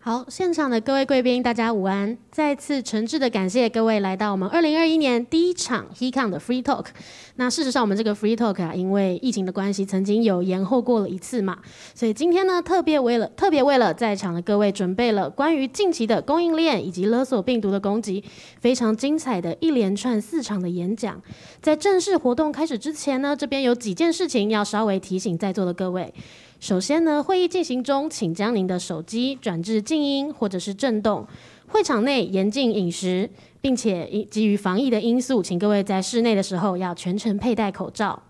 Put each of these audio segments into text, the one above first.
好，现场的各位贵宾，大家午安！再次诚挚的感谢各位来到我们二零二一年第一场 HeCon 的 Free Talk。那事实上，我们这个 Free Talk 啊，因为疫情的关系，曾经有延后过了一次嘛，所以今天呢，特别为了特别为了在场的各位准备了关于近期的供应链以及勒索病毒的攻击，非常精彩的一连串四场的演讲。在正式活动开始之前呢，这边有几件事情要稍微提醒在座的各位。首先呢，会议进行中，请将您的手机转至静音或者是震动。会场内严禁饮食，并且基于防疫的因素，请各位在室内的时候要全程佩戴口罩。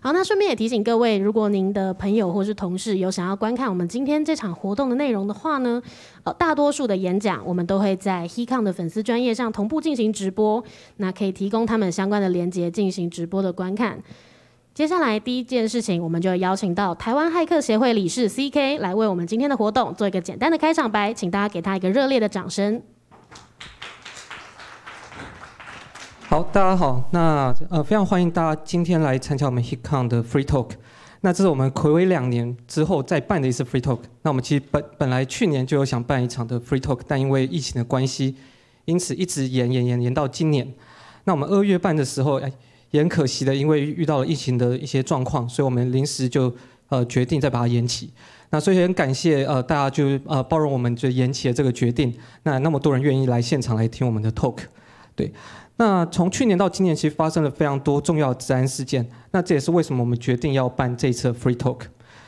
好，那顺便也提醒各位，如果您的朋友或是同事有想要观看我们今天这场活动的内容的话呢，呃，大多数的演讲我们都会在 HeCon 的粉丝专业上同步进行直播，那可以提供他们相关的连接进行直播的观看。接下来第一件事情，我们就邀请到台湾骇客协会理事 C.K. 来为我们今天的活动做一个简单的开场白，请大家给他一个热烈的掌声。好，大家好，那呃非常欢迎大家今天来参加我们 HeCon 的 Free Talk。那这是我们暌违两年之后再办的一次 Free Talk。那我们其实本本来去年就有想办一场的 Free Talk，但因为疫情的关系，因此一直延延延延到今年。那我们二月办的时候，哎。也很可惜的，因为遇到了疫情的一些状况，所以我们临时就呃决定再把它延期。那所以很感谢呃大家就呃包容我们就延期的这个决定。那那么多人愿意来现场来听我们的 talk，对。那从去年到今年，其实发生了非常多重要的治安事件。那这也是为什么我们决定要办这一次 free talk。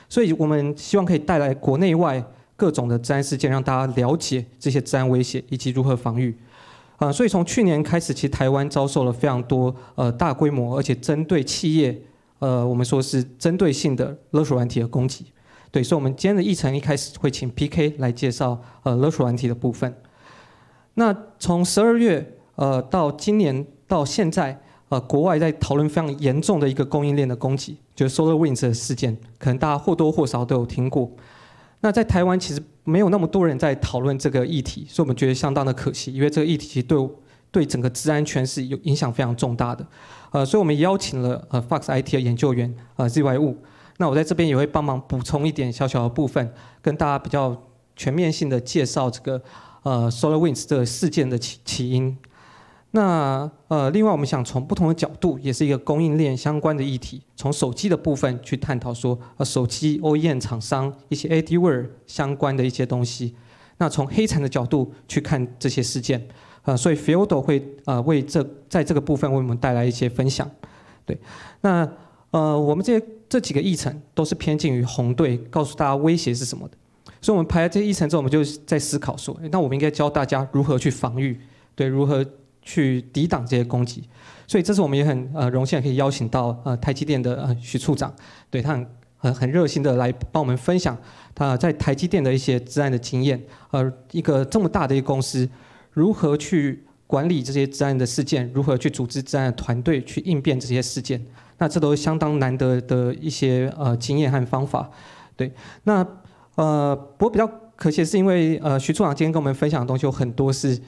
所以我们希望可以带来国内外各种的治安事件，让大家了解这些治安威胁以及如何防御。啊，所以从去年开始，其实台湾遭受了非常多呃大规模而且针对企业，呃我们说是针对性的勒索软体的攻击。对，所以我们今天的议程一开始会请 PK 来介绍呃勒索软体的部分。那从十二月呃到今年到现在，呃国外在讨论非常严重的一个供应链的攻击，就是 SolarWinds 的事件，可能大家或多或少都有听过。那在台湾其实没有那么多人在讨论这个议题，所以我们觉得相当的可惜，因为这个议题其实对对整个治安全是有影响非常重大的。呃，所以我们邀请了呃 Fox IT 的研究员呃 ZY 物，那我在这边也会帮忙补充一点小小的部分，跟大家比较全面性的介绍这个呃 SolarWinds 这个事件的起起因。那呃，另外我们想从不同的角度，也是一个供应链相关的议题，从手机的部分去探讨说，呃，手机 OEM 厂商一些 ADWare 相关的一些东西。那从黑产的角度去看这些事件，呃，所以 Fieldo 会呃为这在这个部分为我们带来一些分享。对，那呃，我们这些这几个议程都是偏近于红队，告诉大家威胁是什么的。所以我们排了这些议程之后，我们就在思考说，那我们应该教大家如何去防御，对，如何。去抵挡这些攻击，所以这次我们也很呃荣幸可以邀请到呃台积电的呃徐处长，对他很很很热心的来帮我们分享他在台积电的一些治安的经验，呃一个这么大的一个公司如何去管理这些治安的事件，如何去组织治安的团队去应变这些事件，那这都是相当难得的一些呃经验和方法，对，那呃不过比较可惜的是因为呃徐处长今天跟我们分享的东西有很多是。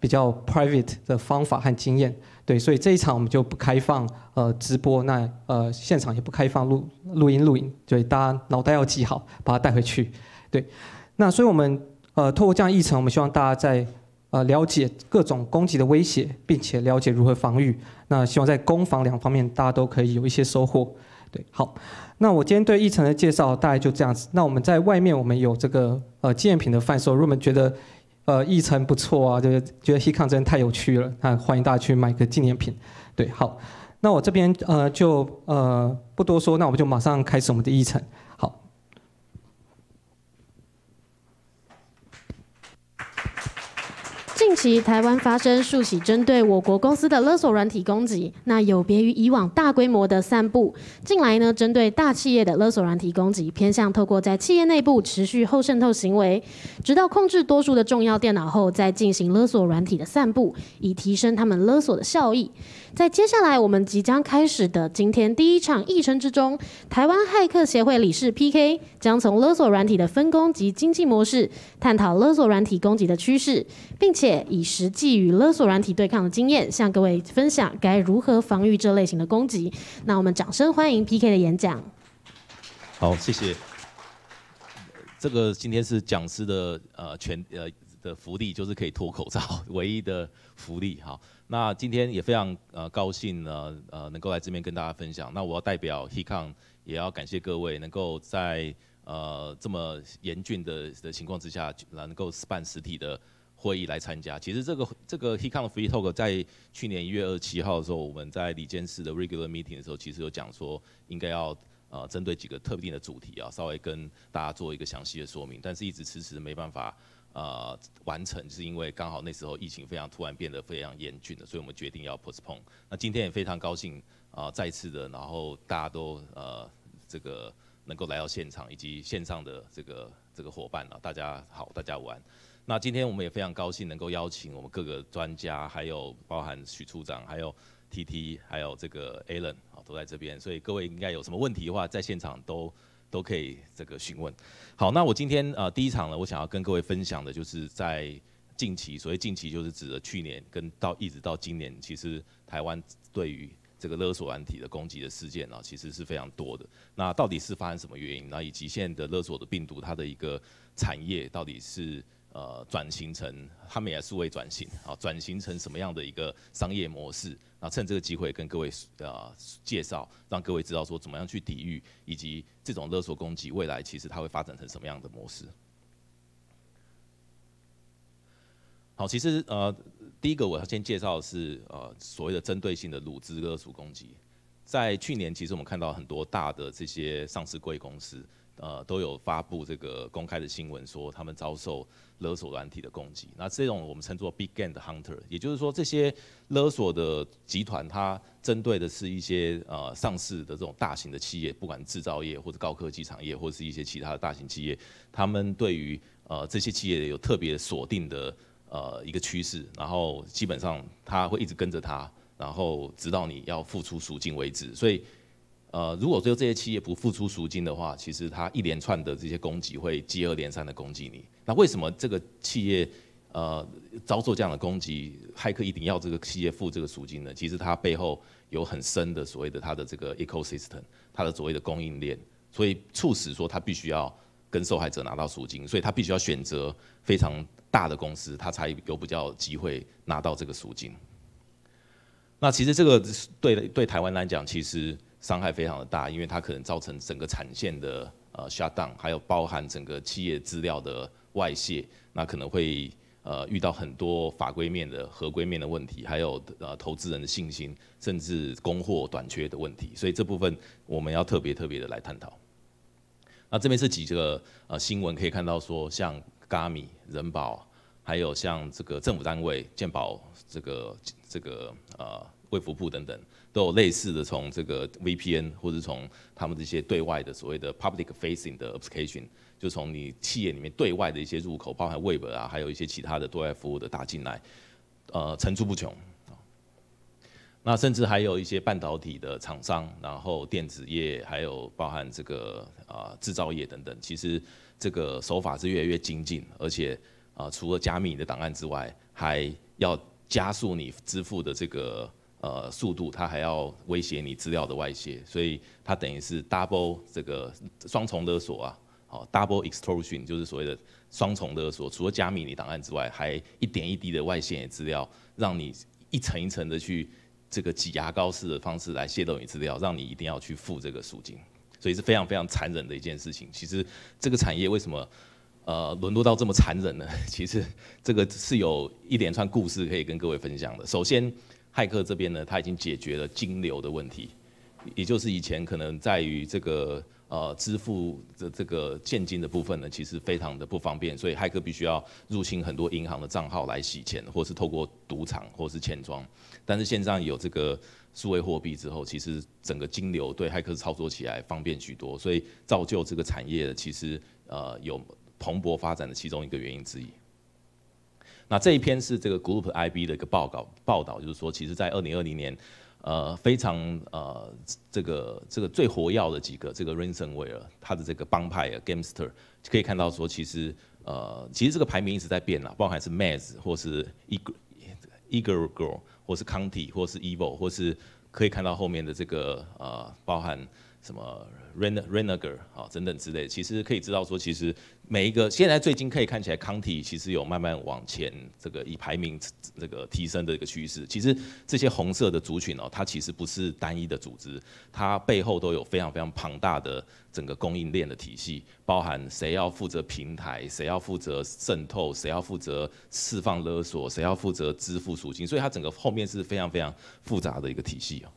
比较 private 的方法和经验，对，所以这一场我们就不开放呃直播，那呃现场也不开放录录音录影，所以大家脑袋要记好，把它带回去，对。那所以我们呃透过这样议程，我们希望大家在呃了解各种攻击的威胁，并且了解如何防御。那希望在攻防两方面，大家都可以有一些收获，对。好，那我今天对议程的介绍大概就这样子。那我们在外面我们有这个呃纪念品的贩售，如果我们觉得。呃，议程不错啊，就是觉得 HeCon 真的太有趣了，那欢迎大家去买个纪念品。对，好，那我这边呃就呃不多说，那我们就马上开始我们的议程。好近期台湾发生数起针对我国公司的勒索软体攻击，那有别于以往大规模的散布，近来呢针对大企业的勒索软体攻击，偏向透过在企业内部持续后渗透行为，直到控制多数的重要电脑后，再进行勒索软体的散布，以提升他们勒索的效益。在接下来我们即将开始的今天第一场议程之中，台湾骇客协会理事 PK 将从勒索软体的分工及经济模式，探讨勒索软体攻击的趋势，并且以实际与勒索软体对抗的经验，向各位分享该如何防御这类型的攻击。那我们掌声欢迎 PK 的演讲。好，谢谢。这个今天是讲师的呃全呃的福利，就是可以脱口罩 唯一的福利哈。那今天也非常呃高兴呢呃能够来这边跟大家分享。那我要代表 HeCon 也要感谢各位能够在呃这么严峻的的情况之下，能够办实体的会议来参加。其实这个这个 HeCon Free Talk 在去年一月二十七号的时候，我们在里监事的 Regular Meeting 的时候，其实有讲说应该要。呃，针对几个特定的主题啊，稍微跟大家做一个详细的说明，但是一直迟迟没办法呃完成，是因为刚好那时候疫情非常突然变得非常严峻的，所以我们决定要 postpone。那今天也非常高兴啊，再次的，然后大家都呃这个能够来到现场，以及线上的这个这个伙伴啊，大家好，大家午安。那今天我们也非常高兴能够邀请我们各个专家，还有包含许处长，还有。T T 还有这个 Alan 啊都在这边，所以各位应该有什么问题的话，在现场都都可以这个询问。好，那我今天呃第一场呢，我想要跟各位分享的就是在近期，所谓近期就是指的去年跟到一直到今年，其实台湾对于这个勒索软体的攻击的事件啊，其实是非常多的。那到底是发生什么原因？那以及现在的勒索的病毒它的一个产业到底是？呃，转型成他们也数位转型，啊，转型成什么样的一个商业模式？那趁这个机会跟各位呃介绍，让各位知道说怎么样去抵御，以及这种勒索攻击未来其实它会发展成什么样的模式。好，其实呃，第一个我要先介绍的是呃所谓的针对性的乳资勒索攻击，在去年其实我们看到很多大的这些上市贵公司。呃，都有发布这个公开的新闻，说他们遭受勒索软体的攻击。那这种我们称作 big game 的 hunter，也就是说，这些勒索的集团，它针对的是一些呃上市的这种大型的企业，不管制造业或者高科技产业，或者是一些其他的大型企业，他们对于呃这些企业有特别锁定的呃一个趋势，然后基本上他会一直跟着他，然后直到你要付出赎金为止。所以呃，如果说这些企业不付出赎金的话，其实它一连串的这些攻击会接二连三的攻击你。那为什么这个企业呃遭受这样的攻击，骇客一定要这个企业付这个赎金呢？其实它背后有很深的所谓的它的这个 ecosystem，它的所谓的供应链，所以促使说它必须要跟受害者拿到赎金，所以它必须要选择非常大的公司，它才有比较机会拿到这个赎金。那其实这个对对台湾来讲，其实。伤害非常的大，因为它可能造成整个产线的呃 shut down，还有包含整个企业资料的外泄，那可能会呃遇到很多法规面的合规面的问题，还有呃投资人的信心，甚至供货短缺的问题，所以这部分我们要特别特别的来探讨。那这边是几个呃新闻可以看到说，像 Gami 人保，还有像这个政府单位健保这个这个呃卫福部等等。都有类似的，从这个 VPN 或者从他们这些对外的所谓的 public facing 的 application，就从你企业里面对外的一些入口，包含 Web 啊，还有一些其他的对外服务的打进来，呃，层出不穷。那甚至还有一些半导体的厂商，然后电子业，还有包含这个啊制造业等等，其实这个手法是越来越精进，而且啊除了加密你的档案之外，还要加速你支付的这个。呃，速度它还要威胁你资料的外泄，所以它等于是 double 这个双重勒索啊，好 double extortion 就是所谓的双重勒索，除了加密你档案之外，还一点一滴的外泄资料，让你一层一层的去这个挤牙膏式的方式来泄露你资料，让你一定要去付这个赎金，所以是非常非常残忍的一件事情。其实这个产业为什么呃沦落到这么残忍呢？其实这个是有一连串故事可以跟各位分享的。首先。骇客这边呢，他已经解决了金流的问题，也就是以前可能在于这个呃支付的这个现金的部分呢，其实非常的不方便，所以骇客必须要入侵很多银行的账号来洗钱，或是透过赌场或是钱庄。但是现在有这个数位货币之后，其实整个金流对骇客操作起来方便许多，所以造就这个产业其实呃有蓬勃发展的其中一个原因之一。那这一篇是这个 Group IB 的一个报告报道，就是说，其实，在二零二零年，呃，非常呃，这个这个最活跃的几个这个 Ransomware，它的这个帮派啊，gamster，可以看到说，其实呃，其实这个排名一直在变啦，包含是 Maze 或是 Eager Eager Girl，或是 County，或是 Evil，或是可以看到后面的这个呃，包含什么 Ren Renegar 啊等等之类，其实可以知道说，其实每一个现在最近可以看起来康体其实有慢慢往前这个以排名这个提升的一个趋势。其实这些红色的族群哦，它其实不是单一的组织，它背后都有非常非常庞大的整个供应链的体系，包含谁要负责平台，谁要负责渗透，谁要负责释放勒索，谁要负责支付赎金，所以它整个后面是非常非常复杂的一个体系哦。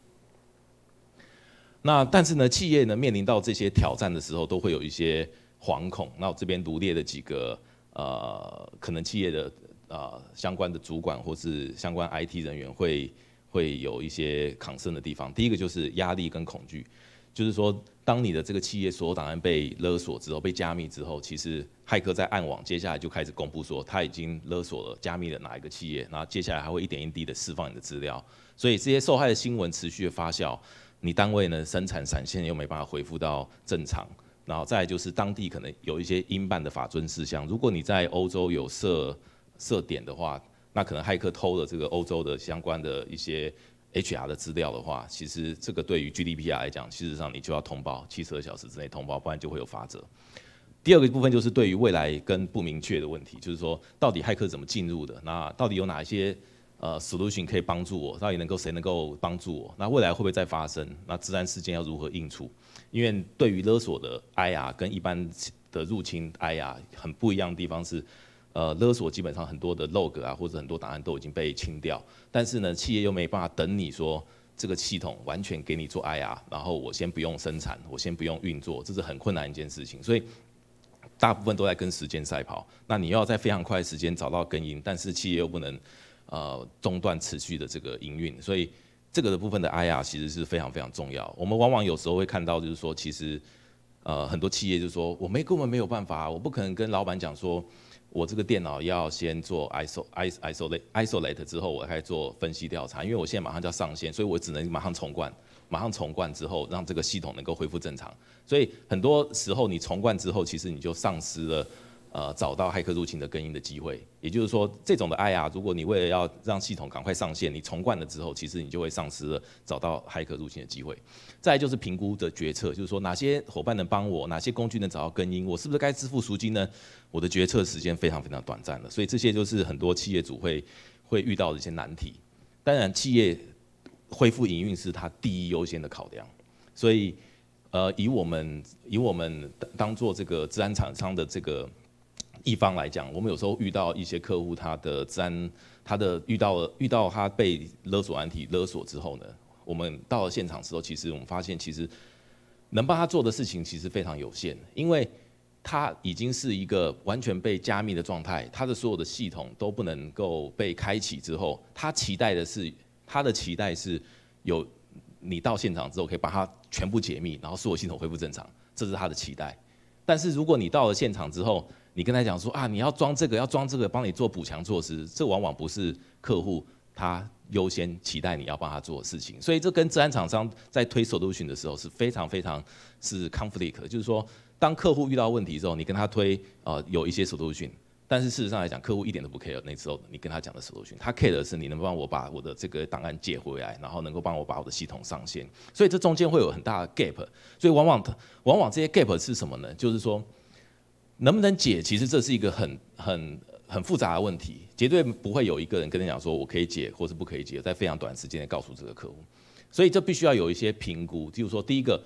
那但是呢，企业呢面临到这些挑战的时候，都会有一些惶恐。那我这边罗列的几个呃，可能企业的呃相关的主管或是相关 IT 人员会会有一些抗生的地方。第一个就是压力跟恐惧，就是说，当你的这个企业所有档案被勒索之后，被加密之后，其实骇客在暗网接下来就开始公布说他已经勒索了加密了哪一个企业，然后接下来还会一点一滴的释放你的资料，所以这些受害的新闻持续的发酵。你单位呢生产闪现又没办法恢复到正常，然后再就是当地可能有一些英办的法遵事项。如果你在欧洲有设设点的话，那可能骇客偷了这个欧洲的相关的一些 HR 的资料的话，其实这个对于 GDPR 来讲，事实上你就要通报七十二小时之内通报，不然就会有罚则。第二个部分就是对于未来跟不明确的问题，就是说到底骇客怎么进入的，那到底有哪一些？呃，solution 可以帮助我，到底能够谁能够帮助我？那未来会不会再发生？那自然事件要如何应处？因为对于勒索的 IR 跟一般的入侵 IR 很不一样的地方是，呃，勒索基本上很多的 log 啊或者很多档案都已经被清掉，但是呢，企业又没办法等你说这个系统完全给你做 IR，然后我先不用生产，我先不用运作，这是很困难一件事情，所以大部分都在跟时间赛跑。那你要在非常快的时间找到根因，但是企业又不能。呃，中断持续的这个营运，所以这个的部分的 IR 其实是非常非常重要。我们往往有时候会看到，就是说，其实呃很多企业就是说，我没根本没有办法，我不可能跟老板讲说，我这个电脑要先做 isol isolate isolate 之后，我开始做分析调查，因为我现在马上就要上线，所以我只能马上重灌，马上重灌之后，让这个系统能够恢复正常。所以很多时候你重灌之后，其实你就丧失了。呃，找到骇客入侵的根因的机会，也就是说，这种的 IR，如果你为了要让系统赶快上线，你重灌了之后，其实你就会丧失了找到骇客入侵的机会。再就是评估的决策，就是说哪些伙伴能帮我，哪些工具能找到根因，我是不是该支付赎金呢？我的决策时间非常非常短暂了，所以这些就是很多企业主会会遇到的一些难题。当然，企业恢复营运是它第一优先的考量，所以呃，以我们以我们当做这个治安厂商的这个。一方来讲，我们有时候遇到一些客户，他的治安，他的遇到了遇到他被勒索安体勒索之后呢，我们到了现场之后，其实我们发现，其实能帮他做的事情其实非常有限，因为他已经是一个完全被加密的状态，他的所有的系统都不能够被开启之后，他期待的是，他的期待是有你到现场之后可以把它全部解密，然后所有系统恢复正常，这是他的期待。但是如果你到了现场之后，你跟他讲说啊，你要装这个，要装这个，帮你做补强措施，这往往不是客户他优先期待你要帮他做的事情。所以这跟治安厂商在推 solution 的时候是非常非常是 conflict，就是说当客户遇到问题之后，你跟他推呃有一些 solution，但是事实上来讲，客户一点都不 care 那时候你跟他讲的 solution，他 care 的是你能帮我把我的这个档案借回来，然后能够帮我把我的系统上线。所以这中间会有很大的 gap，所以往往往往这些 gap 是什么呢？就是说。能不能解？其实这是一个很很很复杂的问题，绝对不会有一个人跟你讲说我可以解或是不可以解，在非常短时间内告诉这个客户。所以这必须要有一些评估，就是说，第一个，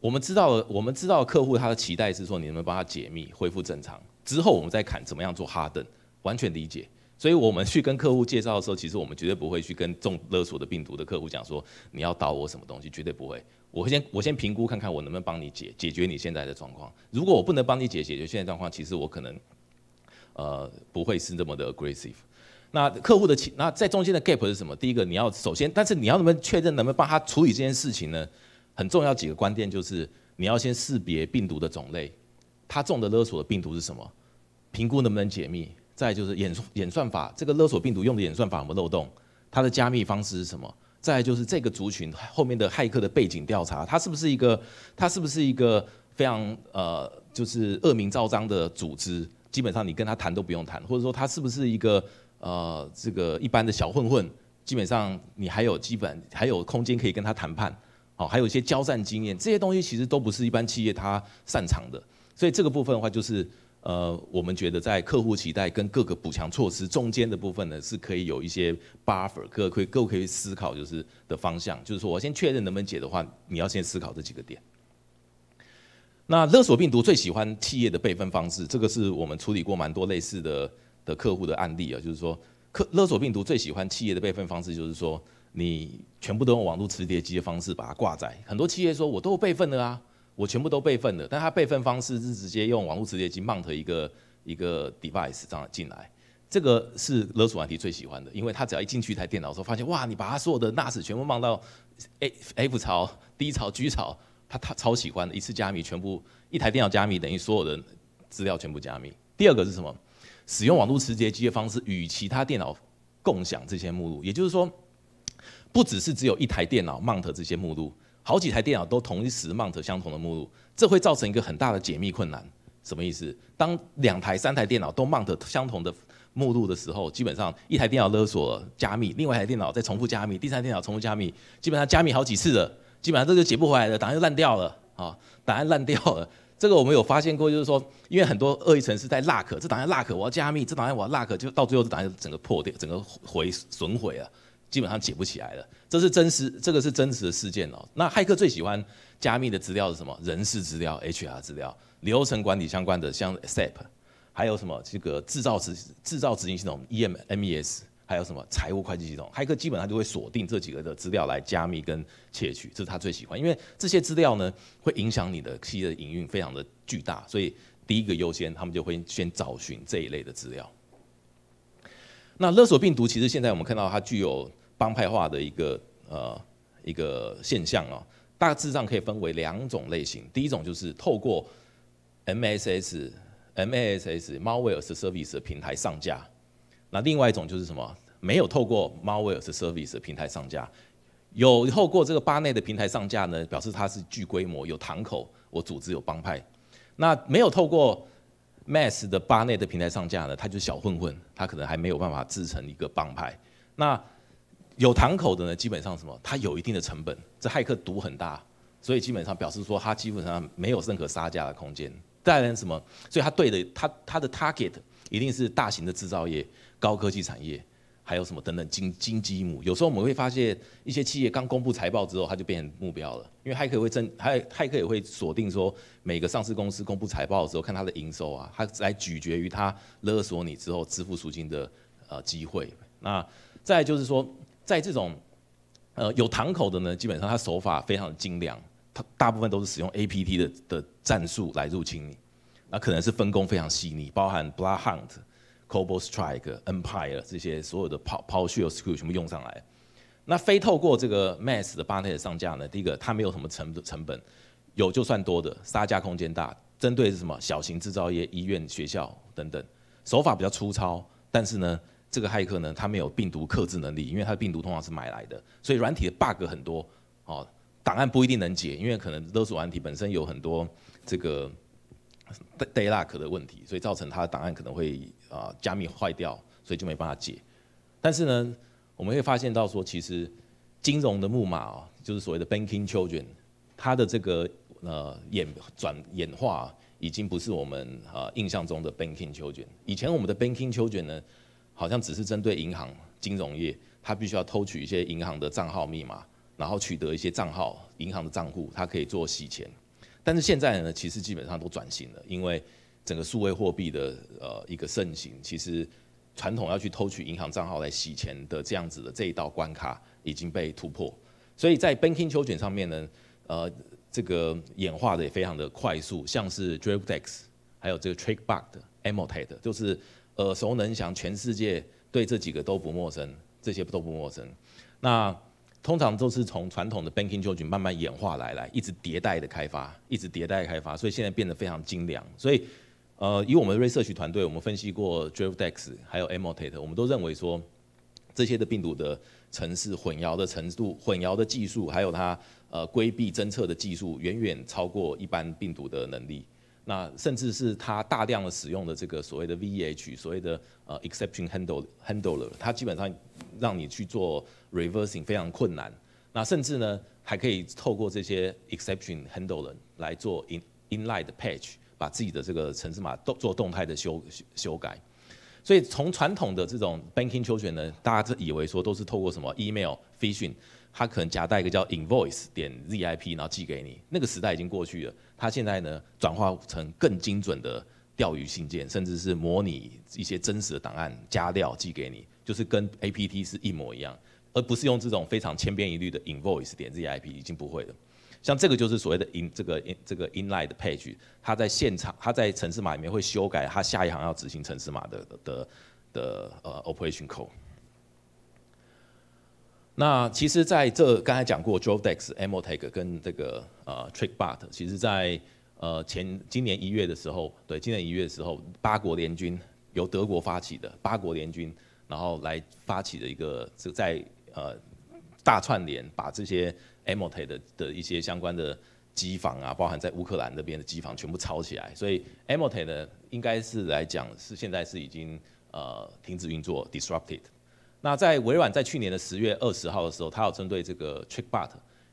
我们知道我们知道客户他的期待是说你能不能帮他解密恢复正常，之后我们再看怎么样做哈登，完全理解。所以我们去跟客户介绍的时候，其实我们绝对不会去跟中勒索的病毒的客户讲说你要导我什么东西，绝对不会。我先我先评估看看我能不能帮你解解决你现在的状况。如果我不能帮你解解决现在状况，其实我可能呃不会是这么的 aggressive。那客户的那在中间的 gap 是什么？第一个你要首先，但是你要能不能确认能不能帮他处理这件事情呢？很重要几个关键就是你要先识别病毒的种类，他中的勒索的病毒是什么？评估能不能解密？再就是演演算法，这个勒索病毒用的演算法有没有漏洞？它的加密方式是什么？再就是这个族群后面的骇客的背景调查，他是不是一个他是不是一个非常呃就是恶名昭彰的组织？基本上你跟他谈都不用谈，或者说他是不是一个呃这个一般的小混混？基本上你还有基本还有空间可以跟他谈判，哦，还有一些交战经验，这些东西其实都不是一般企业它擅长的。所以这个部分的话，就是呃，我们觉得在客户期待跟各个补强措施中间的部分呢，是可以有一些 buffer，各可以各可以思考就是的方向，就是说我先确认能不能解的话，你要先思考这几个点。那勒索病毒最喜欢企业的备份方式，这个是我们处理过蛮多类似的的客户的案例啊，就是说，客勒索病毒最喜欢企业的备份方式，就是说，你全部都用网络磁碟机的方式把它挂载。很多企业说，我都有备份了啊，我全部都备份了，但它备份方式是直接用网络磁碟机 mount 一个一个 device 这样进来，这个是勒索问题最喜欢的，因为他只要一进去一台电脑的时候，发现哇，你把他所有的 NAS 全部放到 A F 槽、D 槽、G 槽。他他超喜欢的，一次加密全部一台电脑加密等于所有的资料全部加密。第二个是什么？使用网络磁碟机的方式与其他电脑共享这些目录，也就是说，不只是只有一台电脑 mount 这些目录，好几台电脑都同一时 mount 相同的目录，这会造成一个很大的解密困难。什么意思？当两台、三台电脑都 mount 相同的目录的时候，基本上一台电脑勒索加密，另外一台电脑再重复加密，第三台电脑重复加密，基本上加密好几次了。基本上这就解不回来了，档案就烂掉了啊！档案烂掉了，这个我们有发现过，就是说，因为很多恶意程式在 lock，这档案 lock，我要加密，这档案我要 lock，就到最后这档案整个破掉，整个毁损毁了，基本上解不起来了。这是真实，这个是真实的事件哦。那骇客最喜欢加密的资料是什么？人事资料、HR 资料、流程管理相关的，像 SAP，还有什么这个制造执制造执行系统 EM MES。还有什么财务会计系统？骇客基本上就会锁定这几个的资料来加密跟窃取，这是他最喜欢，因为这些资料呢会影响你的企业的营运非常的巨大，所以第一个优先他们就会先找寻这一类的资料。那勒索病毒其实现在我们看到它具有帮派化的一个呃一个现象啊，大致上可以分为两种类型，第一种就是透过 MSS MASS malware service 的平台上架。那另外一种就是什么？没有透过 malware service 的平台上架，有透过这个巴内的平台上架呢，表示它是巨规模、有堂口，我组织有帮派。那没有透过 mass 的巴内的平台上架呢，它就是小混混，它可能还没有办法制成一个帮派。那有堂口的呢，基本上什么？它有一定的成本，这骇客赌很大，所以基本上表示说它基本上没有任何杀价的空间。再来什么？所以它对的，它它的 target 一定是大型的制造业。高科技产业，还有什么等等金金鸡母？有时候我们会发现一些企业刚公布财报之后，它就变成目标了。因为骇客会侦，还骇客也会锁定说，每个上市公司公布财报的时候，看它的营收啊，它来咀嚼于它勒索你之后支付赎金的呃机会。那再就是说，在这种呃有堂口的呢，基本上他手法非常的精良，他大部分都是使用 APT 的的战术来入侵你。那可能是分工非常细腻，包含 Blood Hunt。Cobalt Strike、Empire 这些所有的 PowerShell SKU 全部用上来，那非透过这个 Mass 的巴内的上架呢？第一个，它没有什么成成本，有就算多的，杀价空间大，针对是什么小型制造业、医院、学校等等，手法比较粗糙，但是呢，这个骇客呢，他没有病毒克制能力，因为他的病毒通常是买来的，所以软体的 bug 很多，哦，档案不一定能解，因为可能勒索软体本身有很多这个。day lock 的问题，所以造成它的档案可能会啊加密坏掉，所以就没办法解。但是呢，我们会发现到说，其实金融的木马啊，就是所谓的 banking children，它的这个呃演转演化已经不是我们啊印象中的 banking children。以前我们的 banking children 呢，好像只是针对银行金融业，它必须要偷取一些银行的账号密码，然后取得一些账号银行的账户，它可以做洗钱。但是现在呢，其实基本上都转型了，因为整个数位货币的呃一个盛行，其实传统要去偷取银行账号来洗钱的这样子的这一道关卡已经被突破，所以在 banking 秋卷上面呢，呃，这个演化的也非常的快速，像是 DriveDex，还有这个 trick bug 的 Emotet，就是耳熟能详，全世界对这几个都不陌生，这些都不陌生。那通常都是从传统的 banking 就群慢慢演化来，来一直迭代的开发，一直迭代开发，所以现在变得非常精良。所以，呃，以我们的 research 团队，我们分析过 DriveDex 还有 Emotet，我们都认为说，这些的病毒的城市混淆的程度、混淆的技术，还有它呃规避侦测的技术，远远超过一般病毒的能力。那甚至是它大量的使用的这个所谓的 VEH，所谓的呃 exception handle handler，它基本上让你去做 reversing 非常困难。那甚至呢，还可以透过这些 exception handler 来做 in inline 的 patch，把自己的这个城市码动做动态的修修改。所以从传统的这种 banking 求全呢，大家是以为说都是透过什么 email phishing，它可能夹带一个叫 invoice 点 zip，然后寄给你。那个时代已经过去了，它现在呢转化成更精准的钓鱼信件，甚至是模拟一些真实的档案加料寄给你，就是跟 apt 是一模一样，而不是用这种非常千篇一律的 invoice 点 zip，已经不会了。像这个就是所谓的 in 这个 in 这个 inline 的 page，它在现场，它在城市码里面会修改它下一行要执行城市码的的的呃 operation code。那其实在这刚才讲过 d r o v e x Emotag 跟这个呃 TrickBot，其实在呃前今年一月的时候，对，今年一月的时候，八国联军由德国发起的八国联军，然后来发起的一个这在呃大串联，把这些 Emote 的的一些相关的机房啊，包含在乌克兰那边的机房全部抄起来，所以 Emote 呢应该是来讲是现在是已经呃停止运作 disrupted。那在微软在去年的十月二十号的时候，它要针对这个 TrickBot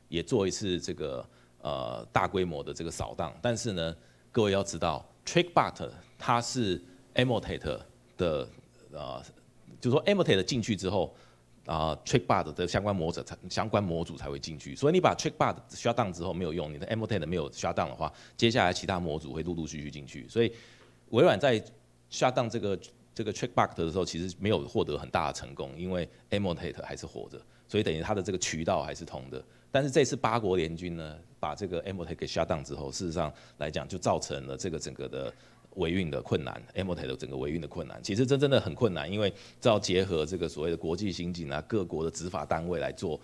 也做一次这个呃大规模的这个扫荡，但是呢，各位要知道 TrickBot 它是 Emotet 的呃，就是说 Emotet 进去之后。啊，TrickBot 的相关模组才相关模组才会进去，所以你把 TrickBot shut down 之后没有用，你的 Emotet 没有 shut down 的话，接下来其他模组会陆陆续续进去。所以微软在下档这个这个 TrickBot 的时候，其实没有获得很大的成功，因为 Emotet 还是活着，所以等于它的这个渠道还是通的。但是这次八国联军呢，把这个 Emotet 给 shut down 之后，事实上来讲就造成了这个整个的。维运的困难，Emotet 的整个维运的困难，其实真真的很困难，因为这要结合这个所谓的国际刑警啊，各国的执法单位来做。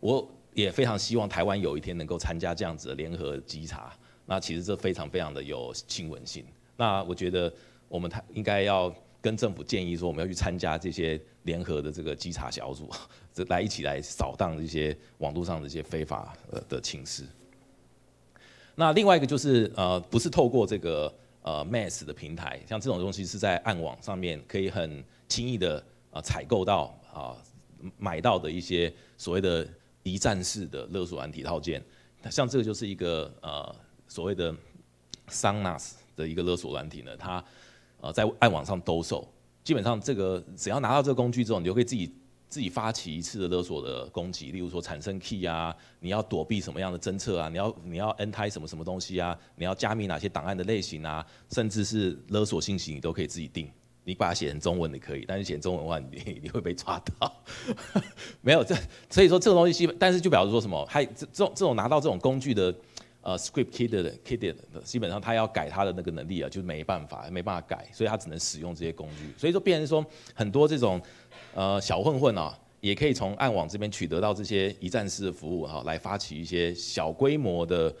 我也非常希望台湾有一天能够参加这样子的联合稽查，那其实这非常非常的有新闻性。那我觉得我们台应该要跟政府建议说，我们要去参加这些联合的这个稽查小组，这来一起来扫荡这些网络上的一些非法呃的情势。那另外一个就是呃，不是透过这个。呃，Mass 的平台，像这种东西是在暗网上面可以很轻易的啊采购到啊买到的一些所谓的一站式的勒索软体套件，像这个就是一个呃所谓的 Sanas 的一个勒索软体呢，它呃在暗网上兜售，基本上这个只要拿到这个工具之后，你就可以自己。自己发起一次的勒索的攻击，例如说产生 key 啊，你要躲避什么样的侦测啊，你要你要 n 胎什么什么东西啊，你要加密哪些档案的类型啊，甚至是勒索信息你都可以自己定，你把它写成中文你可以，但是写中文的话你 你会被抓到。没有这，所以说这个东西基本，但是就表示说什么，还这这种这种拿到这种工具的呃 script kid 的 kid 的，基本上他要改他的那个能力啊，就没办法没办法改，所以他只能使用这些工具，所以说变成说很多这种。呃，小混混啊，也可以从暗网这边取得到这些一站式的服务哈，来发起一些小规模的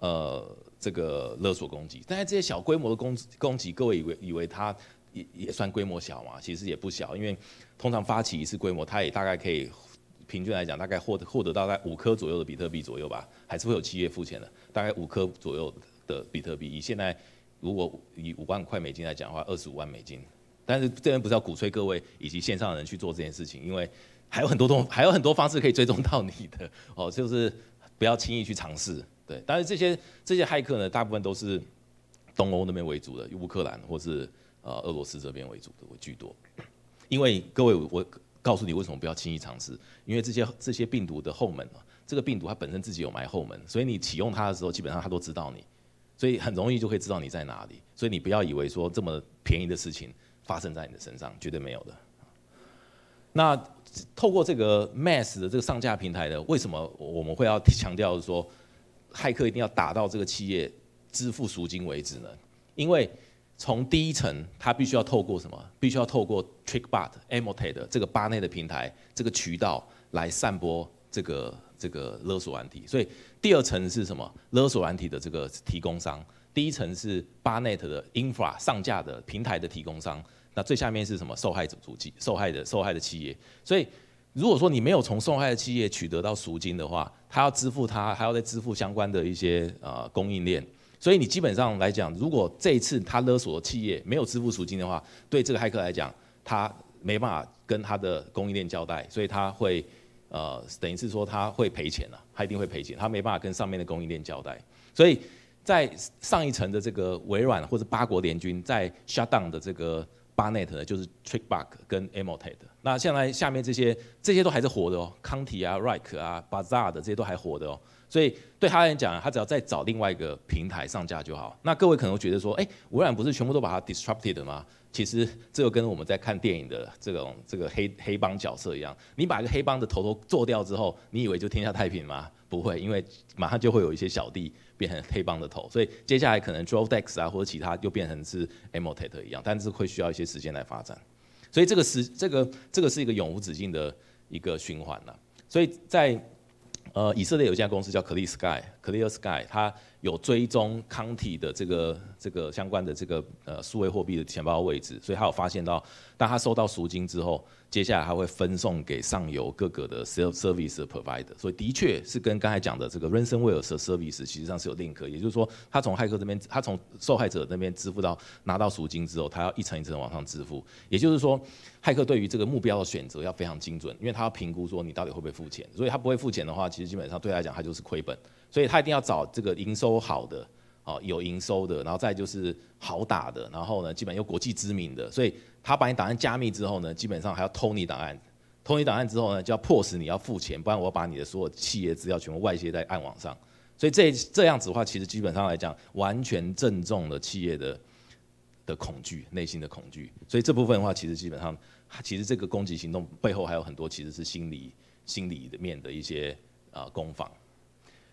呃这个勒索攻击。但是这些小规模的攻攻击，各位以为以为它也也算规模小嘛？其实也不小，因为通常发起一次规模，它也大概可以平均来讲，大概获得获得大概五颗左右的比特币左右吧，还是会有企业付钱的，大概五颗左右的比特币。以现在如果以五万块美金来讲的话，二十五万美金。但是这边不是要鼓吹各位以及线上的人去做这件事情，因为还有很多东，还有很多方式可以追踪到你的哦，就是不要轻易去尝试。对，但是这些这些骇客呢，大部分都是东欧那边为主的，乌克兰或是呃俄罗斯这边为主的为居多。因为各位，我告诉你为什么不要轻易尝试，因为这些这些病毒的后门啊，这个病毒它本身自己有埋后门，所以你启用它的时候，基本上它都知道你，所以很容易就会知道你在哪里。所以你不要以为说这么便宜的事情。发生在你的身上，绝对没有的。那透过这个 Mass 的这个上架平台的，为什么我们会要强调说，骇客一定要打到这个企业支付赎金为止呢？因为从第一层，它必须要透过什么？必须要透过 TrickBot、Emotet 这个巴内的平台这个渠道来散播这个这个勒索软体。所以第二层是什么？勒索软体的这个提供商。第一层是巴内的 infra 上架的平台的提供商，那最下面是什么？受害者主机、受害的受害的企业。所以，如果说你没有从受害的企业取得到赎金的话，他要支付他，还要再支付相关的一些呃供应链。所以你基本上来讲，如果这一次他勒索的企业没有支付赎金的话，对这个骇客来讲，他没办法跟他的供应链交代，所以他会呃，等于是说他会赔钱了，他一定会赔钱，他没办法跟上面的供应链交代。所以在上一层的这个微软或者八国联军在 shut down 的这个 Barnet 呢，就是 Trickbug 跟 Emotet。那现在下面这些这些都还是活的哦，康体啊、Rike 啊、Bazaar 的这些都还活的哦。所以对他来讲，他只要再找另外一个平台上架就好。那各位可能觉得说，哎，微软不是全部都把它 disrupted 吗？其实这个跟我们在看电影的这种这个黑黑帮角色一样，你把一个黑帮的头头做掉之后，你以为就天下太平吗？不会，因为马上就会有一些小弟变成黑帮的头，所以接下来可能 Drodex 啊或者其他又变成是 Emotet 一样，但是会需要一些时间来发展。所以这个是这个这个是一个永无止境的一个循环了。所以在呃以色列有一家公司叫 Clear Sky，Clear Sky 它。有追踪康体的这个这个相关的这个呃数位货币的钱包位置，所以他有发现到，当他收到赎金之后，接下来他会分送给上游各个的 self service provider，所以的确是跟刚才讲的这个 ransomware service 其实上是有 link，也就是说，他从骇客这边，他从受害者那边支付到拿到赎金之后，他要一层一层往上支付，也就是说，骇客对于这个目标的选择要非常精准，因为他要评估说你到底会不会付钱，所以他不会付钱的话，其实基本上对他来讲他就是亏本。所以他一定要找这个营收好的，哦，有营收的，然后再就是好打的，然后呢，基本有国际知名的。所以他把你档案加密之后呢，基本上还要偷你档案，偷你档案之后呢，就要迫使你要付钱，不然我把你的所有企业资料全部外泄在暗网上。所以这这样子的话，其实基本上来讲，完全正中了企业的的恐惧，内心的恐惧。所以这部分的话，其实基本上，其实这个攻击行动背后还有很多其实是心理心理的面的一些啊攻防。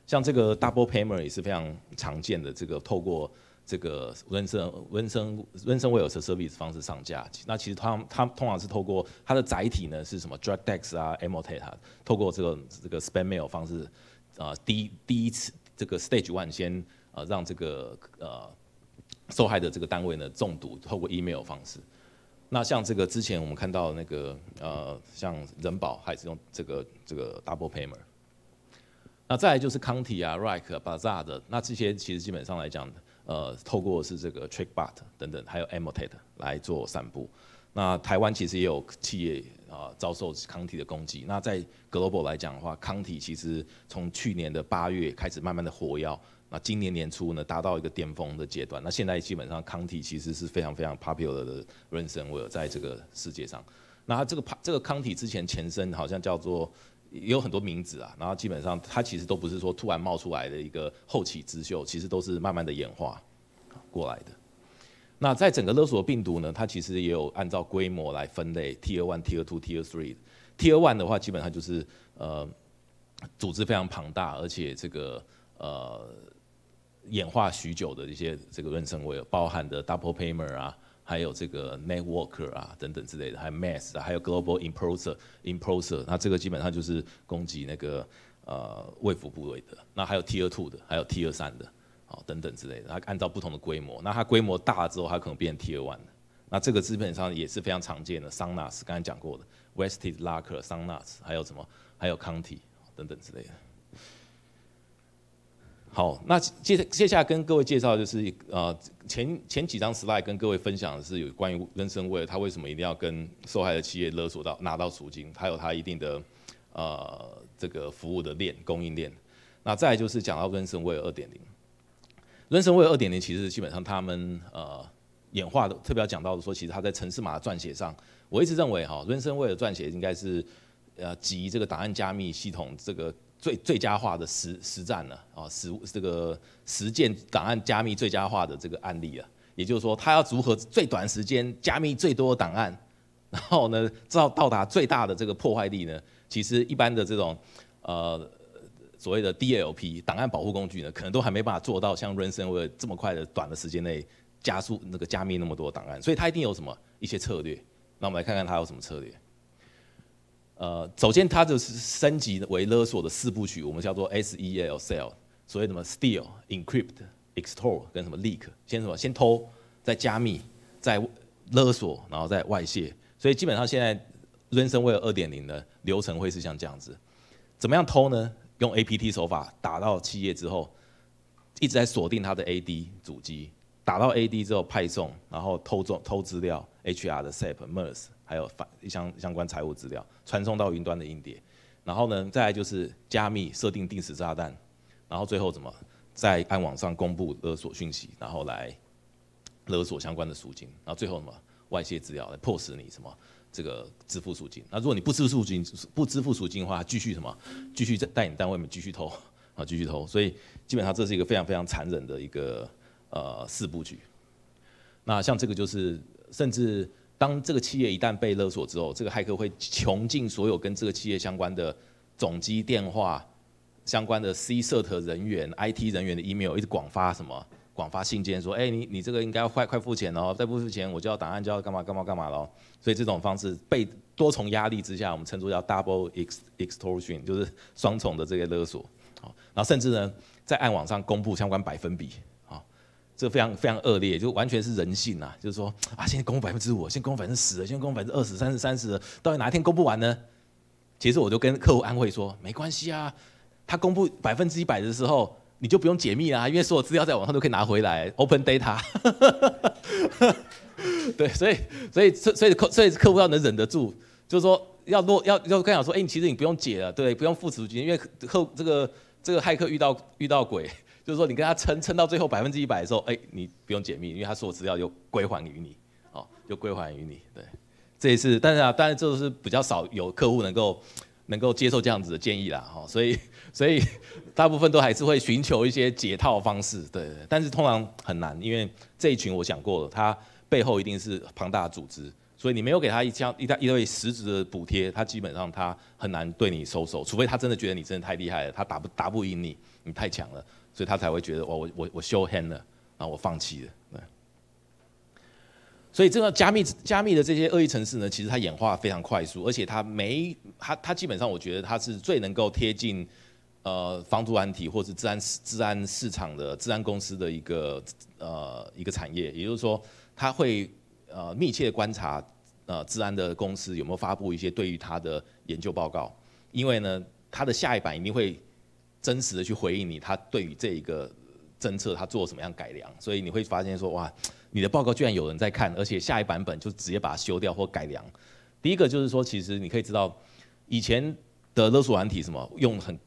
像这个 double payment 也是非常常见的，这个透过这个温生温生温生威尔斯 service 方式上架。那其实它它通常是透过它的载体呢是什么 DraftX 啊 Emotet 啊，透过这个这个 spam mail 方式啊，第第一次这个 stage one 先呃让这个呃受害的这个单位呢中毒，透过 email 方式。那像这个之前我们看到那个呃像人保还是用这个这个 double payment。那再来就是康体啊、Rike、Bazaar 的，那这些其实基本上来讲，呃，透过是这个 Trickbot 等等，还有 Emotet 来做散布。那台湾其实也有企业啊遭受康体的攻击。那在 Global 来讲的话，康体其实从去年的八月开始慢慢的活跃，那今年年初呢达到一个巅峰的阶段。那现在基本上康体其实是非常非常 popular 的 ransomware 在这个世界上。那这个这个康体之前前身好像叫做。也有很多名字啊，然后基本上它其实都不是说突然冒出来的一个后起之秀，其实都是慢慢的演化过来的。那在整个勒索病毒呢，它其实也有按照规模来分类，Tier One、Tier Two、Tier Three。Tier One 的话，基本上就是呃组织非常庞大，而且这个呃演化许久的一些这个润生位，包含的 Double Paymer 啊。还有这个 networker 啊等等之类的，还有 mass 啊，还有 global imposer imposer，那这个基本上就是攻击那个呃卫福部位的。那还有 tier two 的，还有 tier 三的，好等等之类的。它按照不同的规模，那它规模大了之后，它可能变 tier one 的。那这个基本上也是非常常见的。桑纳斯刚才讲过的，Wested、Locker、桑纳斯，还有什么？还有康体等等之类的。好，那接接下来跟各位介绍就是呃前前几张 slide 跟各位分享的是有关于人生为了他为什么一定要跟受害的企业勒索到拿到赎金，还有他一定的呃这个服务的链供应链。那再就是讲到人生为了二点零，人生为了二点零其实基本上他们呃演化的特别要讲到的说，其实他在城市码撰写上，我一直认为哈人生为了撰写应该是呃集这个档案加密系统这个。最最佳化的实实战了啊，实这个实践档案加密最佳化的这个案例啊，也就是说，它要如何最短时间加密最多的档案，然后呢，到到达最大的这个破坏力呢？其实一般的这种呃所谓的 DLP 档案保护工具呢，可能都还没办法做到像 Ransomware 这么快的短的时间内加速那个加密那么多档案，所以它一定有什么一些策略。那我们来看看它有什么策略。呃，首先它就是升级为勒索的四部曲，我们叫做 S E L S E L，所谓什么 Steal、Encrypt、Extort 跟什么 Leak，先什么先偷，再加密，再勒索，然后再外泄。所以基本上现在 Ransomware 二点零的流程会是像这样子。怎么样偷呢？用 A P T 手法打到企业之后，一直在锁定它的 A D 主机，打到 A D 之后派送，然后偷中偷资料，H R 的 SAP、MERS。还有反一相相关财务资料传送到云端的硬碟，然后呢，再来就是加密设定定时炸弹，然后最后怎么在暗网上公布勒索讯息，然后来勒索相关的赎金，然后最后什么外泄资料来迫使你什么这个支付赎金。那如果你不支付赎金，不支付赎金的话，继续什么继续在带你单位们继续偷啊，继续偷。所以基本上这是一个非常非常残忍的一个呃四部曲。那像这个就是，甚至当这个企业一旦被勒索之后，这个骇客会穷尽所有跟这个企业相关的总机电话、相关的 C 社特人员、IT 人员的 email，一直广发什么？广发信件说，哎，你你这个应该要快快付钱哦，再不付钱我就要档案就要干嘛干嘛干嘛喽。所以这种方式被多重压力之下，我们称作叫 double extortion，就是双重的这个勒索。好，然后甚至呢，在暗网上公布相关百分比，这非常非常恶劣，就完全是人性呐。就是说啊，现在公布百分之五，现在公布百分之十，现在公布百分之二十、三十、三十，到底哪一天公布完呢？其实我就跟客户安慰说，没关系啊，他公布百分之一百的时候。你就不用解密啦，因为所有资料在网上都可以拿回来，open data。对，所以所以所以客所以客户要能忍得住，就是说要落要要跟讲说，哎，其实你不用解了，对，不用付赎金，因为客这个这个骇客遇到遇到鬼，就是说你跟他撑撑到最后百分之一百的时候，哎，你不用解密，因为他所有资料就归还于你，哦，就归还于你。对，这一次，但是啊，当然这是比较少有客户能够能够接受这样子的建议啦，哈，所以。所以大部分都还是会寻求一些解套方式，对，但是通常很难，因为这一群我讲过了，他背后一定是庞大的组织，所以你没有给他一枪一一位实质的补贴，他基本上他很难对你收手，除非他真的觉得你真的太厉害了，他打不打不赢你，你太强了，所以他才会觉得我我我我 show hand 了，然后我放弃了，对。所以这个加密加密的这些恶意程式呢，其实它演化非常快速，而且它没它它基本上我觉得它是最能够贴近。呃，防毒软体或是治安治安市场的治安公司的一个呃一个产业，也就是说，它会呃密切观察呃治安的公司有没有发布一些对于它的研究报告，因为呢，它的下一版一定会真实的去回应你，他对于这一个政策他做什么样改良，所以你会发现说，哇，你的报告居然有人在看，而且下一版本就直接把它修掉或改良。第一个就是说，其实你可以知道，以前的勒索软体什么用很。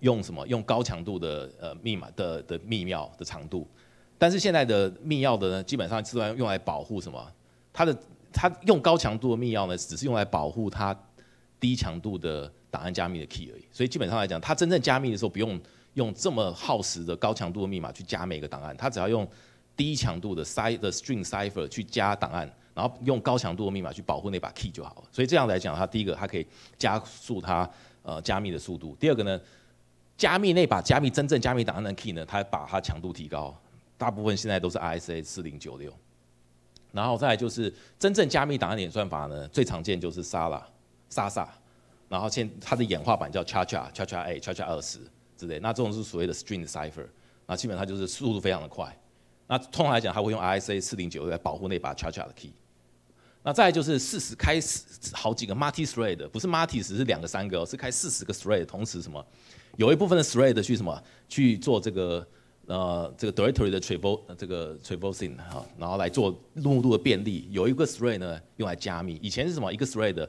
用什么？用高强度的呃密码的的密钥的长度，但是现在的密钥的呢，基本上是用来保护什么？它的它用高强度的密钥呢，只是用来保护它低强度的档案加密的 key 而已。所以基本上来讲，它真正加密的时候，不用用这么耗时的高强度的密码去加每个档案，它只要用低强度的 cy 的 string cipher 去加档案，然后用高强度的密码去保护那把 key 就好了。所以这样来讲，它第一个它可以加速它呃加密的速度，第二个呢？加密那把加密真正加密档案的 key 呢，它把它强度提高，大部分现在都是 RSA 四零九六，然后再就是真正加密档案演算法呢，最常见就是 Sala、Sasa，然后现它的演化版叫 Chacha、Chacha A、Chacha 二十之类，那这种是所谓的 string cipher，那基本上就是速度非常的快，那通常来讲，它会用 RSA 四零九来保护那把 Chacha 的 key，那再就是四十开好几个 multi thread，不是 multi 只是两个三个，是开四十个 thread 同时什么？有一部分的 thread 去什么去做这个呃这个 directory 的 travel 这个 traversing 哈，然后来做目录的便利。有一个 thread 呢用来加密，以前是什么一个 thread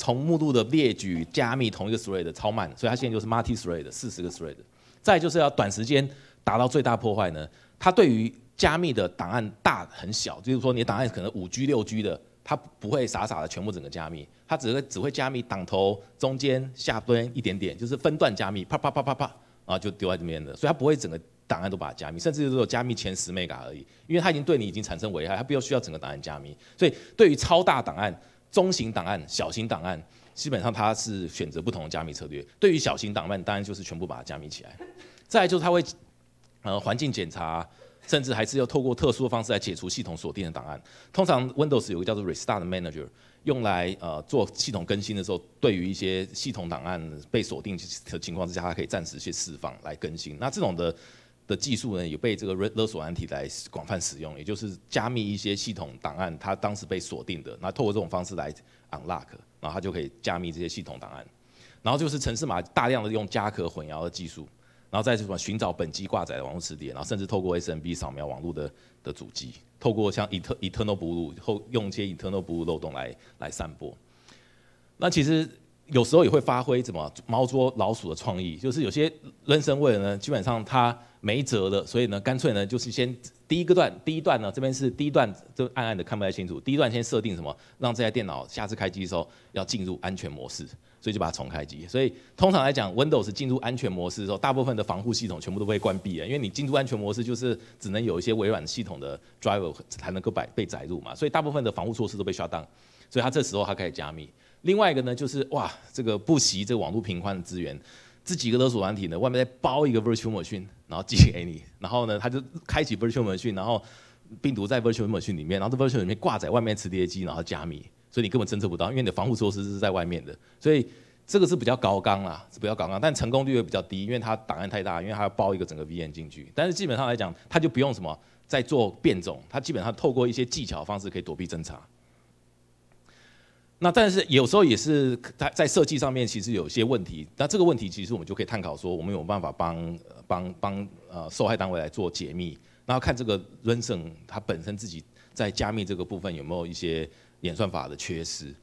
从目录的列举加密同一个 thread 超慢，所以它现在就是 multi thread 四十个 thread。再就是要短时间达到最大破坏呢，它对于加密的档案大很小，就是说你的档案可能五 G 六 G 的。它不会傻傻的全部整个加密，它只会只会加密档头中间下端一点点，就是分段加密，啪啪啪啪啪，然后就丢在这边的，所以它不会整个档案都把它加密，甚至只有加密前十 mega 而已，因为它已经对你已经产生危害，它不要需要整个档案加密。所以对于超大档案、中型档案、小型档案，基本上它是选择不同的加密策略。对于小型档案，当然就是全部把它加密起来。再就是它会呃环境检查。甚至还是要透过特殊的方式来解除系统锁定的档案。通常 Windows 有个叫做 Restart Manager，用来呃做系统更新的时候，对于一些系统档案被锁定的情况之下，它可以暂时去释放来更新。那这种的的技术呢，也被这个勒索软体来广泛使用，也就是加密一些系统档案，它当时被锁定的，那透过这种方式来 unlock，然后它就可以加密这些系统档案。然后就是城市码大量的用加壳混淆的技术。然后再什么寻找本机挂载的网络磁碟，然后甚至透过 SMB 扫描网络的的主机，透过像 eternal Blue 后用一些 Eternal Blue 漏洞来来散播。那其实有时候也会发挥怎么猫捉老鼠的创意，就是有些人生为了呢，基本上它没辙了，所以呢，干脆呢就是先第一个段，第一段呢这边是第一段，就暗暗的看不太清楚。第一段先设定什么，让这台电脑下次开机的时候要进入安全模式，所以就把它重开机。所以通常来讲，Windows 进入安全模式的时候，大部分的防护系统全部都被关闭了，因为你进入安全模式就是只能有一些微软系统的 driver 才能够被被载入嘛，所以大部分的防护措施都被 shut down，所以它这时候它开始加密。另外一个呢，就是哇，这个不惜这个网络频宽的资源，这几个勒索软体呢，外面再包一个 virtual machine，然后寄给你，然后呢，他就开启 virtual machine，然后病毒在 virtual machine 里面，然后这 virtual 里面挂在外面磁碟机，然后加密，所以你根本侦测不到，因为你的防护措施是在外面的，所以这个是比较高纲啦，是比较高纲，但成功率会比较低，因为它档案太大，因为它要包一个整个 VM 进去，但是基本上来讲，它就不用什么在做变种，它基本上透过一些技巧方式可以躲避侦查。那但是有时候也是在在设计上面其实有些问题，那这个问题其实我们就可以探讨说，我们有办法帮帮帮呃受害单位来做解密，然后看这个 ransom 它本身自己在加密这个部分有没有一些演算法的缺失。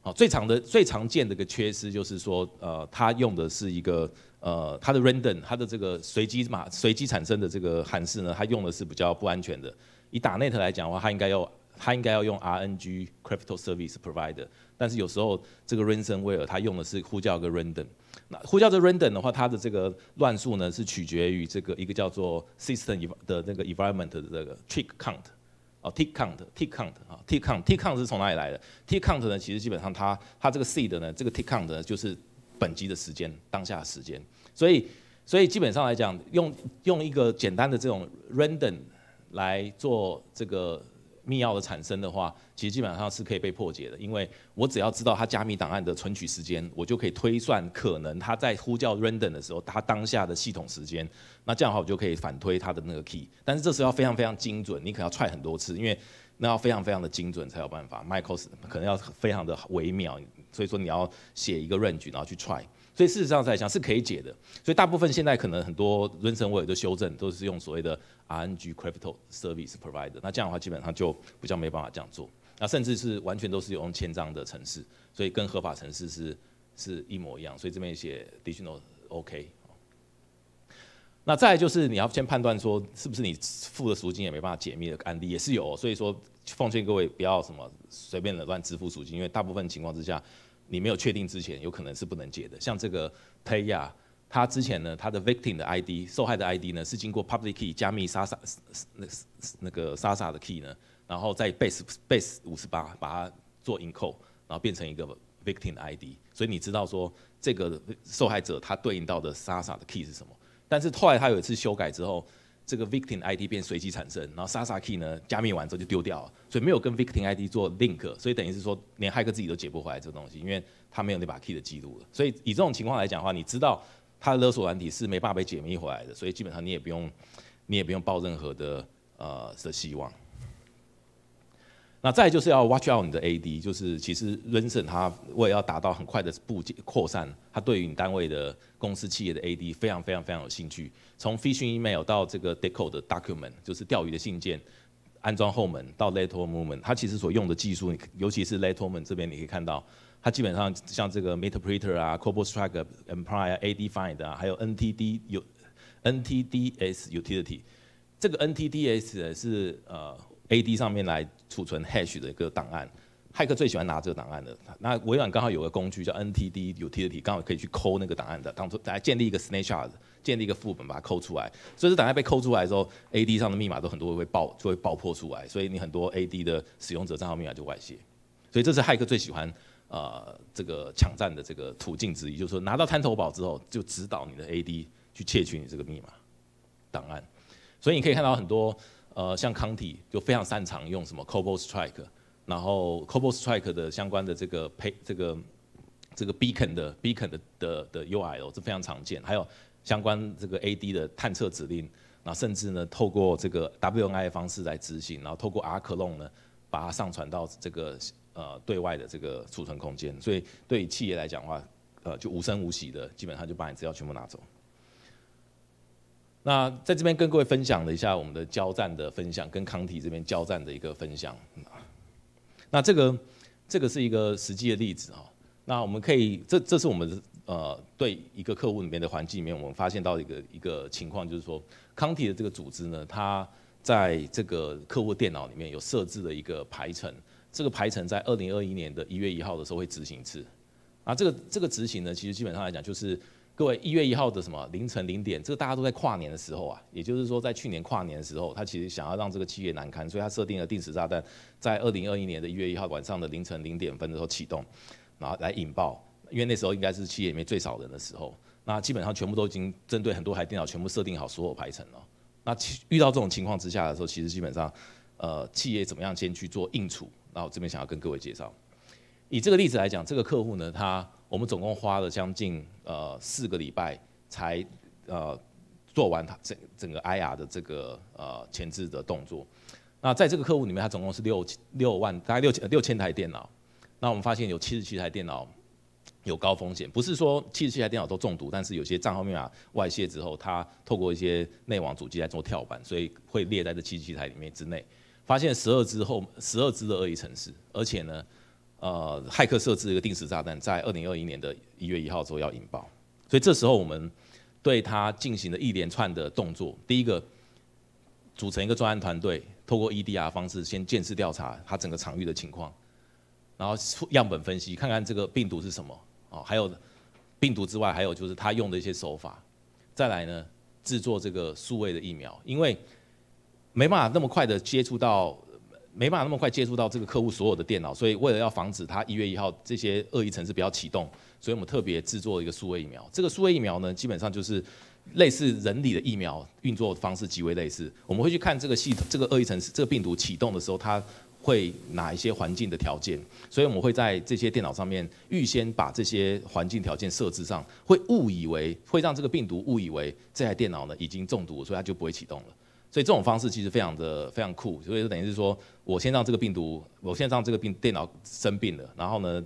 好，最常的最常见的一个缺失就是说，呃，它用的是一个呃它的 random 它的这个随机码随机产生的这个函式呢，它用的是比较不安全的。以打 net 来讲的话，它应该要。它应该要用 RNG Crypto Service Provider，但是有时候这个 Ransomware 它用的是呼叫个 Random。那呼叫这 Random 的话，它的这个乱数呢是取决于这个一个叫做 System 的那个 Environment 的这个 Tick Count，哦 Tick Count，Tick Count 啊 Tick Count，Tick Count 是从哪里来的？Tick Count 呢，其实基本上它它这个 Seed 呢，这个 Tick Count 呢就是本机的时间，当下的时间。所以所以基本上来讲，用用一个简单的这种 Random 来做这个。密钥的产生的话，其实基本上是可以被破解的，因为我只要知道它加密档案的存取时间，我就可以推算可能它在呼叫 random 的时候，它当下的系统时间。那这样的话，我就可以反推它的那个 key。但是这时候要非常非常精准，你可能要踹很多次，因为那要非常非常的精准才有办法。Michael 可能要非常的微妙，所以说你要写一个 range，然后去踹。所以事实上在讲是可以解的，所以大部分现在可能很多 r a n s o m w a r e 的修正都是用所谓的 RNG Crypto Service Provider，那这样的话基本上就比较没办法这样做，那甚至是完全都是用千张的城市，所以跟合法城市是是一模一样，所以这边写 Additional OK。那再就是你要先判断说是不是你付的赎金也没办法解密的案例也是有，所以说奉劝各位不要什么随便的乱支付赎金，因为大部分情况之下。你没有确定之前，有可能是不能解的。像这个 Taya，他之前呢，他的 victim 的 ID，受害的 ID 呢，是经过 public key 加密 Sasa 那那个 Sasa 的 key 呢，然后在 base base 五十八把它做 encode，然后变成一个 victim 的 ID。所以你知道说这个受害者他对应到的 Sasa 的 key 是什么？但是后来他有一次修改之后。这个 victim ID 变随机产生，然后 Sasa key 呢加密完之后就丢掉了，所以没有跟 victim ID 做 link，所以等于是说连骇客自己都解不回来这个东西，因为他没有那把 key 的记录了。所以以这种情况来讲的话，你知道他勒索软体是没办法被解密回来的，所以基本上你也不用你也不用抱任何的呃的希望。那再就是要 watch out 你的 AD，就是其实 Ransom 它为了要达到很快的部件扩散，它对于你单位的公司企业的 AD 非常非常非常有兴趣。从 phishing email 到这个 decode 的 document，就是钓鱼的信件，安装后门到 lateral movement，它其实所用的技术，尤其是 lateral movement 这边你可以看到，它基本上像这个 Metapreter 啊 c o b o Strike、Empire、AD Find 啊，还有 NTD 有 NTDS Utility，这个 NTDS 是呃。A D 上面来储存 hash 的一个档案，骇客最喜欢拿这个档案的。那微软刚好有个工具叫 N T D Utility，刚好可以去抠那个档案的，当做来建立一个 snapshot，建立一个副本把它抠出来。所以这档案被抠出来之后，A D 上的密码都很多会爆，就会爆破出来。所以你很多 A D 的使用者账号密码就外泄。所以这是骇客最喜欢呃这个抢占的这个途径之一，就是说拿到滩头宝之后，就指导你的 A D 去窃取你这个密码档案。所以你可以看到很多。呃，像康体就非常擅长用什么 Cobol Strike，然后 Cobol Strike 的相关的这个配这个这个 Beacon 的 Beacon 的的的 UIL 是非常常见，还有相关这个 AD 的探测指令，那甚至呢透过这个 WNI 的方式来执行，然后透过 Arclone 呢把它上传到这个呃对外的这个储存空间，所以对于企业来讲的话，呃就无声无息的基本上就把你资料全部拿走。那在这边跟各位分享了一下我们的交战的分享，跟康体这边交战的一个分享。那这个这个是一个实际的例子哈。那我们可以，这这是我们呃对一个客户里面的环境里面，我们发现到一个一个情况，就是说康体的这个组织呢，它在这个客户电脑里面有设置了一个排程，这个排程在二零二一年的一月一号的时候会执行一次。啊，这个这个执行呢，其实基本上来讲就是。各位，一月一号的什么凌晨零点，这个大家都在跨年的时候啊，也就是说在去年跨年的时候，他其实想要让这个企业难堪，所以他设定了定时炸弹，在二零二一年的一月一号晚上的凌晨零点分的时候启动，然后来引爆，因为那时候应该是企业里面最少人的时候，那基本上全部都已经针对很多台电脑全部设定好所有排程了。那遇到这种情况之下的时候，其实基本上，呃，企业怎么样先去做应处？那我这边想要跟各位介绍，以这个例子来讲，这个客户呢，他。我们总共花了将近呃四个礼拜才呃做完它整整个 IR 的这个呃前置的动作。那在这个客户里面，它总共是六六万大概六千六千台电脑。那我们发现有七十七台电脑有高风险，不是说七十七台电脑都中毒，但是有些账号密码外泄之后，它透过一些内网主机来做跳板，所以会列在这七十七台里面之内。发现十二支后十二支的恶意程式，而且呢。呃，骇客设置一个定时炸弹，在二零二一年的一月一号之后要引爆，所以这时候我们对他进行了一连串的动作。第一个，组成一个专案团队，透过 EDR 方式先见识调查他整个场域的情况，然后样本分析，看看这个病毒是什么哦，还有病毒之外，还有就是他用的一些手法。再来呢，制作这个数位的疫苗，因为没办法那么快的接触到。没办法那么快接触到这个客户所有的电脑，所以为了要防止他一月一号这些恶意程式不要启动，所以我们特别制作了一个数位疫苗。这个数位疫苗呢，基本上就是类似人体的疫苗运作方式极为类似。我们会去看这个系统，这个恶意程式，这个病毒启动的时候，它会哪一些环境的条件，所以我们会在这些电脑上面预先把这些环境条件设置上，会误以为会让这个病毒误以为这台电脑呢已经中毒，所以它就不会启动了。所以这种方式其实非常的非常酷，所以就等于是说，我先让这个病毒，我先让这个病电脑生病了，然后呢，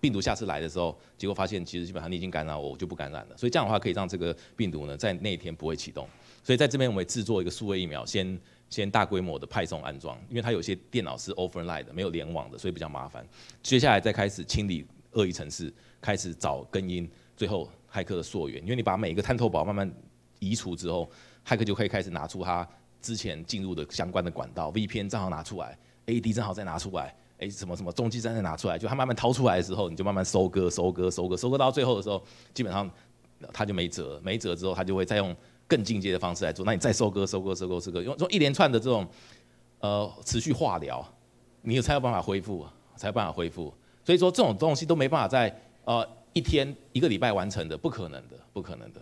病毒下次来的时候，结果发现其实基本上你已经感染，我就不感染了。所以这样的话可以让这个病毒呢在那一天不会启动。所以在这边我们制作一个数位疫苗，先先大规模的派送安装，因为它有些电脑是 offline 的，没有联网的，所以比较麻烦。接下来再开始清理恶意程式，开始找根因，最后骇客的溯源，因为你把每一个探头宝慢慢移除之后。骇客就可以开始拿出他之前进入的相关的管道，VPN 账号拿出来，AD 账号再拿出来，哎，什么什么中继站再拿出来，就他慢慢掏出来的时候，你就慢慢收割、收割、收割，收割到最后的时候，基本上他就没辙，没辙之后，他就会再用更进阶的方式来做。那你再收割、收割、收割、收割，用用一连串的这种呃持续化疗，你才有办法恢复，才有办法恢复。所以说这种东西都没办法在呃一天一个礼拜完成的，不可能的，不可能的。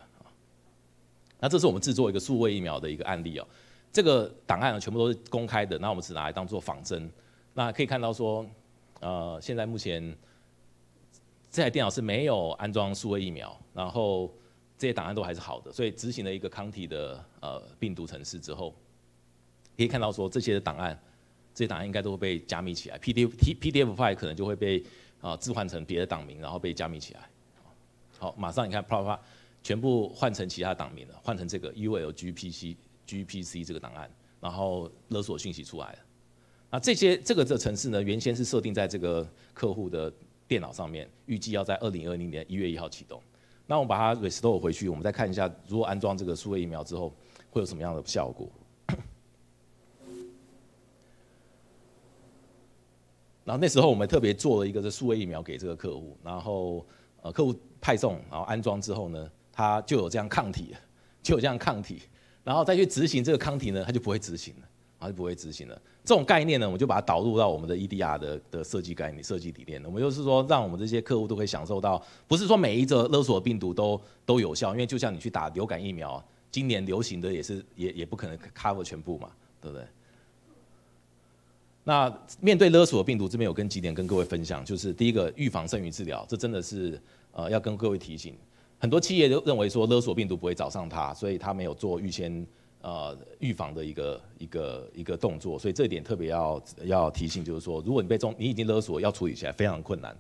那这是我们制作一个数位疫苗的一个案例哦，这个档案呢全部都是公开的，那我们只拿来当做仿真。那可以看到说，呃，现在目前这台电脑是没有安装数位疫苗，然后这些档案都还是好的，所以执行了一个抗体的呃病毒程式之后，可以看到说这些档案，这些档案应该都会被加密起来，P D P P D F file 可能就会被啊置换成别的档名，然后被加密起来。好，马上你看啪啪啪。全部换成其他档名了，换成这个 ULGPC GPC 这个档案，然后勒索讯息出来了。那这些这个这程式呢，原先是设定在这个客户的电脑上面，预计要在二零二零年一月一号启动。那我们把它 restore 回去，我们再看一下，如果安装这个数位疫苗之后，会有什么样的效果？然后那时候我们特别做了一个这数位疫苗给这个客户，然后呃客户派送，然后安装之后呢？它就有这样抗体，就有这样抗体，然后再去执行这个抗体呢，它就不会执行了，它就不会执行了。这种概念呢，我们就把它导入到我们的 EDR 的的设计概念、设计理念。我们就是说，让我们这些客户都可以享受到，不是说每一则勒索病毒都都有效，因为就像你去打流感疫苗，今年流行的也是也也不可能 cover 全部嘛，对不对？那面对勒索病毒，这边有跟几点跟各位分享，就是第一个，预防胜于治疗，这真的是呃要跟各位提醒。很多企业都认为说勒索病毒不会找上他，所以他没有做预先呃预防的一个一个一个动作，所以这一点特别要要提醒，就是说如果你被中，你已经勒索，要处理起来非常困难。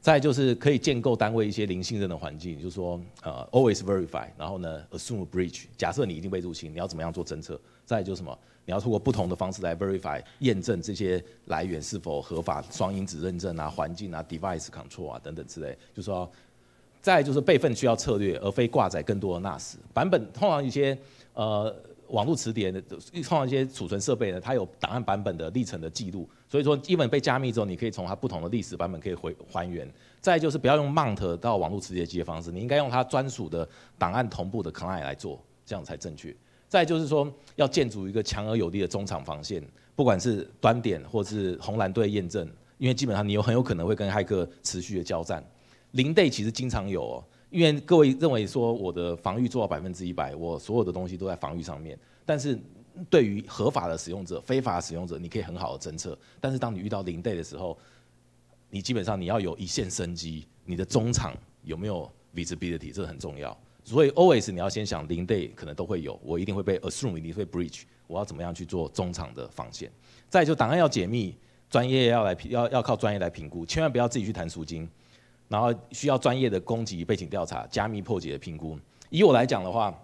再就是可以建构单位一些零信任的环境，就是说呃 always verify，然后呢 assume breach，假设你已经被入侵，你要怎么样做侦测？再就是什么？你要通过不同的方式来 verify 验证这些来源是否合法，双因子认证啊、环境啊、device control 啊等等之类。就是说，再就是备份需要策略，而非挂载更多的 NAS 版本。通常一些呃网络磁碟的，通常一些储存设备呢，它有档案版本的历程的记录。所以说，基本被加密之后，你可以从它不同的历史版本可以回还原。再就是不要用 mount 到网络磁碟机的方式，你应该用它专属的档案同步的 client 来做，这样才正确。再就是说，要建筑一个强而有力的中场防线，不管是端点或是红蓝队验证，因为基本上你有很有可能会跟骇客持续的交战。零 day 其实经常有，哦，因为各位认为说我的防御做到百分之一百，我所有的东西都在防御上面。但是对于合法的使用者、非法的使用者，你可以很好的侦测。但是当你遇到零 day 的时候，你基本上你要有一线生机，你的中场有没有 visibility，这很重要。所以 always 你要先想零 day 可能都会有，我一定会被 assume 一定会 breach，我要怎么样去做中场的防线？再就档案要解密，专业要来要要靠专业来评估，千万不要自己去谈赎金，然后需要专业的攻击背景调查、加密破解的评估。以我来讲的话，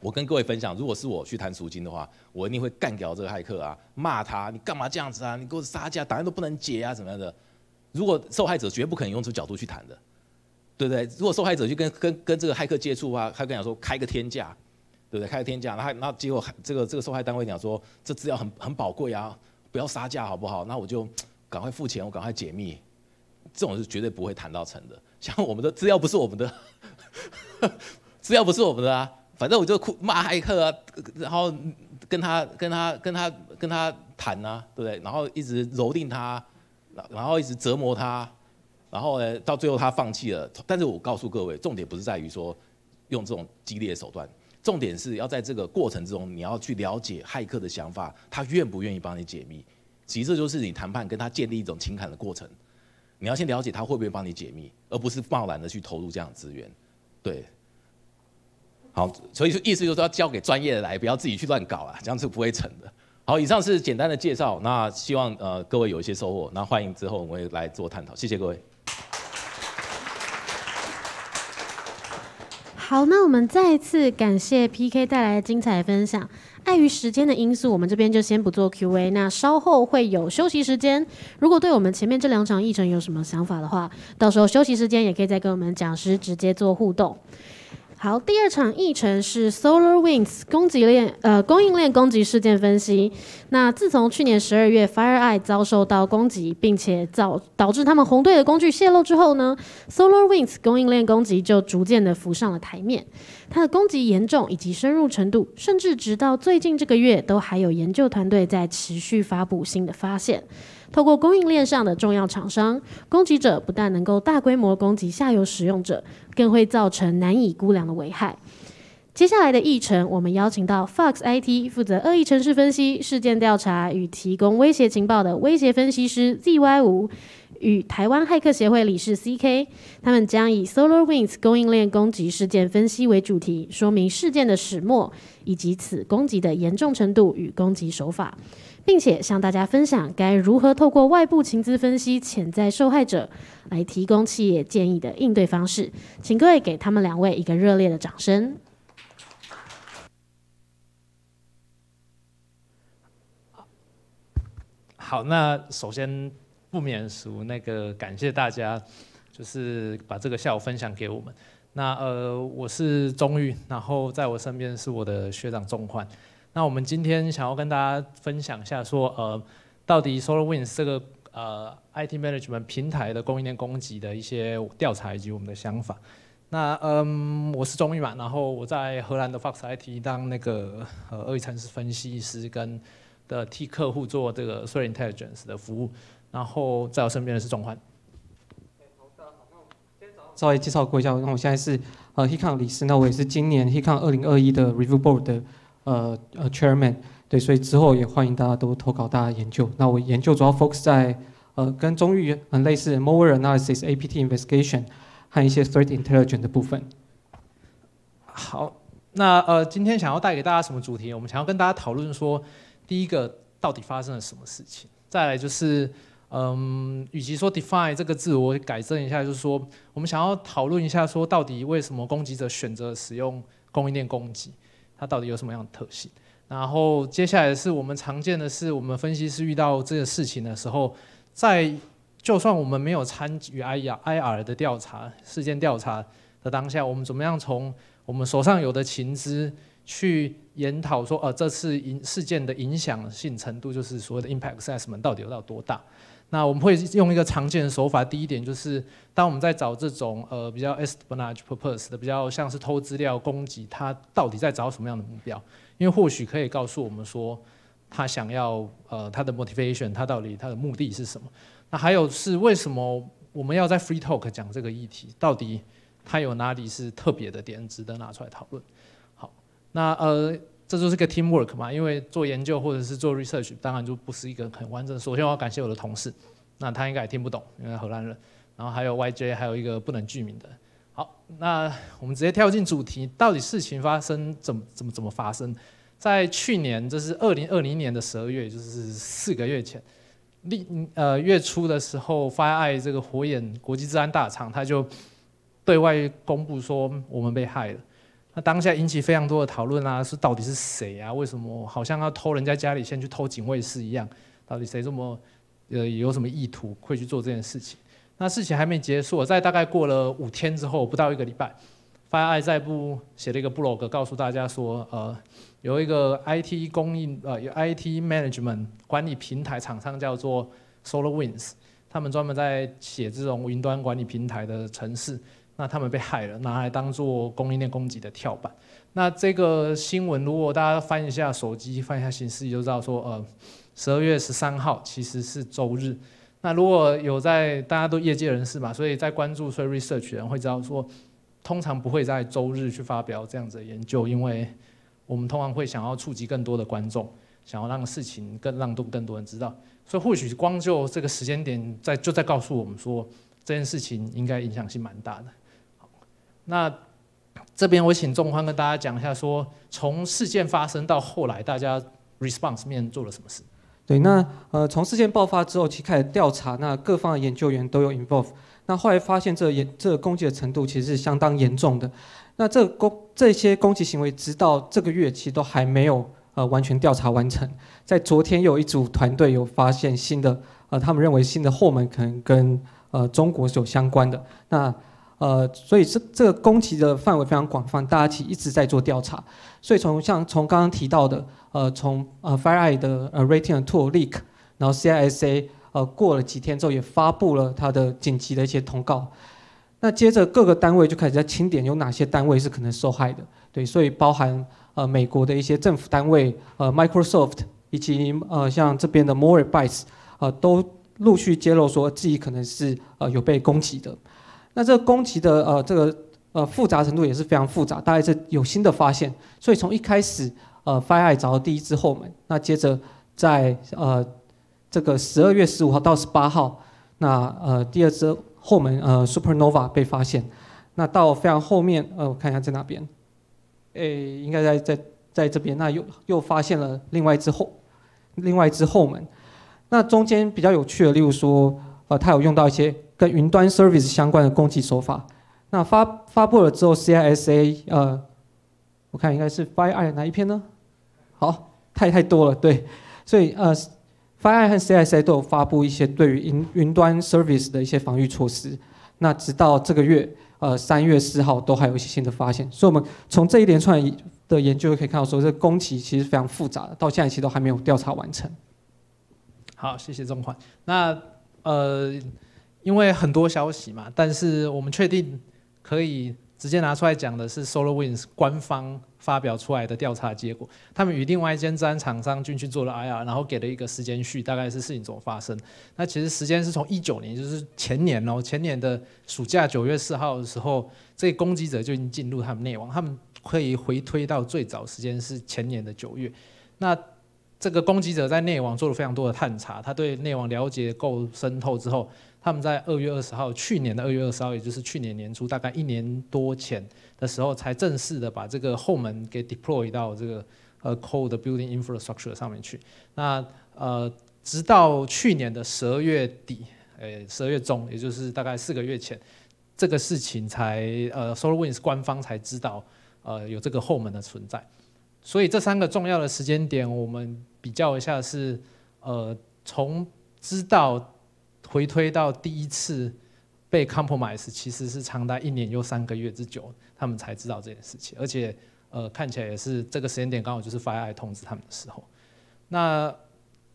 我跟各位分享，如果是我去谈赎金的话，我一定会干掉这个骇客啊，骂他，你干嘛这样子啊？你给我杀价，档案都不能解啊，怎么样的？如果受害者绝不可能用这个角度去谈的。对不对？如果受害者去跟跟跟这个骇客接触啊，他跟讲说开个天价，对不对？开个天价，然后那结果这个这个受害单位讲说这资料很很宝贵啊，不要杀价好不好？那我就赶快付钱，我赶快解密，这种是绝对不会谈到成的。像我们的资料不是我们的，资料不是我们的啊，反正我就哭骂骇客啊，然后跟他跟他跟他跟他谈啊，对不对？然后一直蹂躏他，然后一直折磨他。然后呢，到最后他放弃了。但是我告诉各位，重点不是在于说用这种激烈的手段，重点是要在这个过程之中，你要去了解骇客的想法，他愿不愿意帮你解密。其实这就是你谈判跟他建立一种情感的过程。你要先了解他会不会帮你解密，而不是贸然的去投入这样的资源。对，好，所以说意思就是要交给专业的来，不要自己去乱搞啊，这样是不会成的。好，以上是简单的介绍，那希望呃各位有一些收获，那欢迎之后我们来做探讨，谢谢各位。好，那我们再一次感谢 PK 带来的精彩分享。碍于时间的因素，我们这边就先不做 Q&A，那稍后会有休息时间。如果对我们前面这两场议程有什么想法的话，到时候休息时间也可以再跟我们讲师直接做互动。好，第二场议程是 SolarWinds 供给链呃供应链攻击事件分析。那自从去年十二月 FireEye 遭受到攻击，并且造导致他们红队的工具泄露之后呢，SolarWinds 供应链攻击就逐渐的浮上了台面。它的攻击严重以及深入程度，甚至直到最近这个月，都还有研究团队在持续发布新的发现。透过供应链上的重要厂商，攻击者不但能够大规模攻击下游使用者，更会造成难以估量的危害。接下来的议程，我们邀请到 Fox IT 负责恶意程式分析、事件调查与提供威胁情报的威胁分析师 ZY 五，与台湾骇客协会理事 CK，他们将以 SolarWinds 供应链攻击事件分析为主题，说明事件的始末以及此攻击的严重程度与攻击手法。并且向大家分享该如何透过外部情资分析潜在受害者，来提供企业建议的应对方式。请各位给他们两位一个热烈的掌声。好，那首先不免俗，那个感谢大家，就是把这个下午分享给我们。那呃，我是钟玉，然后在我身边是我的学长钟焕。那我们今天想要跟大家分享一下，说呃，到底 SolarWinds 这个呃 IT Management 平台的供应链攻击的一些调查以及我们的想法。那嗯，我是钟玉嘛，然后我在荷兰的 Fox IT 当那个呃恶意城市分析师，跟的替客户做这个 s o l a Intelligence 的服务。然后在我身边的是钟焕。稍微介绍过一下，那我现在是呃 Hecon 理事，那我也是今年 Hecon 二零二一的 Review Board。呃呃，Chairman，对，所以之后也欢迎大家都投稿大家研究。那我研究主要 focus 在呃跟中域很类似，more analysis APT Investigation 和一些 Threat Intelligence 的部分。好，那呃今天想要带给大家什么主题？我们想要跟大家讨论说，第一个到底发生了什么事情？再来就是嗯，与其说 define 这个字，我改正一下，就是说我们想要讨论一下，说到底为什么攻击者选择使用供应链攻击，它到底有什么样的特性？然后接下来是我们常见的是，我们分析师遇到这个事情的时候，在就算我们没有参与 I R I R 的调查事件调查的当下，我们怎么样从我们手上有的情资去研讨说，呃，这次影事件的影响性程度，就是所谓的 impact assessment 到底有到多大？那我们会用一个常见的手法，第一点就是，当我们在找这种呃比较 espionage purpose 的，比较像是偷资料攻击，它到底在找什么样的目标？因为或许可以告诉我们说，他想要呃他的 motivation，他到底他的目的是什么？那还有是为什么我们要在 free talk 讲这个议题？到底他有哪里是特别的点值得拿出来讨论？好，那呃。这就是个 teamwork 嘛，因为做研究或者是做 research，当然就不是一个很完整。首先我要感谢我的同事，那他应该也听不懂，因为荷兰人。然后还有 YJ，还有一个不能具名的。好，那我们直接跳进主题，到底事情发生怎么怎么怎么发生？在去年，这是二零二零年的十二月，就是四个月前，历呃月初的时候，FireEye 这个火眼国际治安大厂，他就对外公布说我们被害了。那当下引起非常多的讨论啊，是到底是谁啊？为什么好像要偷人家家里先去偷警卫室一样？到底谁这么呃有什么意图会去做这件事情？那事情还没结束，在大概过了五天之后，不到一个礼拜，Fire 在部写了一个 blog，告诉大家说，呃，有一个 IT 供应呃有 IT management 管理平台厂商叫做 SolarWinds，他们专门在写这种云端管理平台的城市。那他们被害了，拿来当做供应链攻击的跳板。那这个新闻，如果大家翻一下手机，翻一下形势，就知道说，呃，十二月十三号其实是周日。那如果有在大家都业界人士嘛，所以在关注所以 research 人会知道说，通常不会在周日去发表这样子的研究，因为我们通常会想要触及更多的观众，想要让事情更让更更多人知道。所以或许光就这个时间点，在就在告诉我们说，这件事情应该影响性蛮大的。那这边我请仲宽跟大家讲一下，说从事件发生到后来，大家 response 面做了什么事？对，那呃从事件爆发之后，其实开始调查，那各方的研究员都有 involve。那后来发现这严这个攻击的程度其实是相当严重的。那这攻这些攻击行为，直到这个月其实都还没有呃完全调查完成。在昨天有一组团队有发现新的呃，他们认为新的后门可能跟呃中国是有相关的。那呃，所以这这个攻击的范围非常广泛，大家其实一直在做调查。所以从像从刚刚提到的，呃，从呃 FireEye 的呃 Rating Tool Leak，然后 CISA 呃过了几天之后也发布了它的紧急的一些通告。那接着各个单位就开始在清点有哪些单位是可能受害的。对，所以包含呃美国的一些政府单位，呃 Microsoft 以及呃像这边的 More Bytes，呃都陆续揭露说自己可能是呃有被攻击的。那这个攻击的呃这个呃复杂程度也是非常复杂，大概是有新的发现，所以从一开始呃 f i r e 找到第一只后门，那接着在呃这个十二月十五号到十八号，那呃第二只后门呃 Supernova 被发现，那到非常后面呃我看一下在哪边，诶应该在在在这边，那又又发现了另外一只后另外一只后门，那中间比较有趣的，例如说呃它有用到一些。跟云端 service 相关的攻击手法，那发发布了之后，CISA 呃，我看应该是 FireEye 哪一篇呢？好，太太多了，对，所以呃，Fire 和 CISA 都有发布一些对于云云端 service 的一些防御措施。那直到这个月呃三月四号都还有一些新的发现，所以我们从这一连串的研究可以看到，说这攻击其实非常复杂的，到现在其实都还没有调查完成。好，谢谢钟焕。那呃。因为很多消息嘛，但是我们确定可以直接拿出来讲的是 SolarWinds 官方发表出来的调查结果。他们与另外一间治安厂商进去做了 IR，然后给了一个时间序，大概是事情怎么发生。那其实时间是从一九年，就是前年哦，前年的暑假九月四号的时候，这攻击者就已经进入他们内网。他们可以回推到最早时间是前年的九月。那这个攻击者在内网做了非常多的探查，他对内网了解够深透之后。他们在二月二十号，去年的二月二十号，也就是去年年初，大概一年多前的时候，才正式的把这个后门给 deploy 到这个呃 code building infrastructure 上面去。那呃，直到去年的十二月底，呃，十二月中，也就是大概四个月前，这个事情才呃，SolarWinds 官方才知道，呃，有这个后门的存在。所以这三个重要的时间点，我们比较一下是，呃，从知道回推到第一次被 compromise，其实是长达一年又三个月之久，他们才知道这件事情，而且呃，看起来也是这个时间点刚好就是 fire 通知他们的时候。那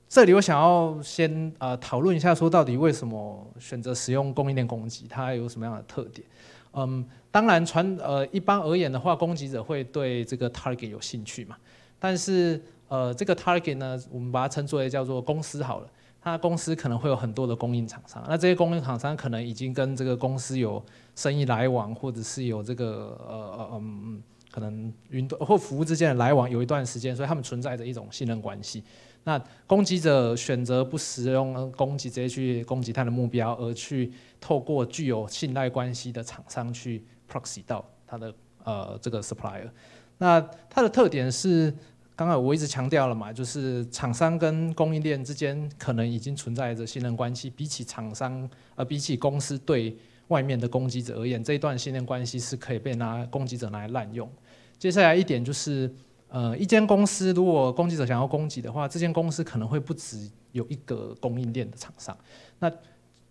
这里我想要先呃讨论一下，说到底为什么选择使用供应链攻击，它有什么样的特点？嗯，当然传呃一般而言的话，攻击者会对这个 target 有兴趣嘛。但是呃这个 target 呢，我们把它称作为叫做公司好了。它公司可能会有很多的供应厂商，那这些供应厂商可能已经跟这个公司有生意来往，或者是有这个呃呃嗯可能云端或服务之间的来往有一段时间，所以他们存在着一种信任关系。那攻击者选择不使用攻击直接去攻击他的目标，而去透过具有信赖关系的厂商去 proxy 到他的呃这个 supplier。那它的特点是，刚刚我一直强调了嘛，就是厂商跟供应链之间可能已经存在着信任关系。比起厂商，呃，比起公司对外面的攻击者而言，这一段信任关系是可以被拿攻击者拿来滥用。接下来一点就是。呃，一间公司如果攻击者想要攻击的话，这间公司可能会不止有一个供应链的厂商。那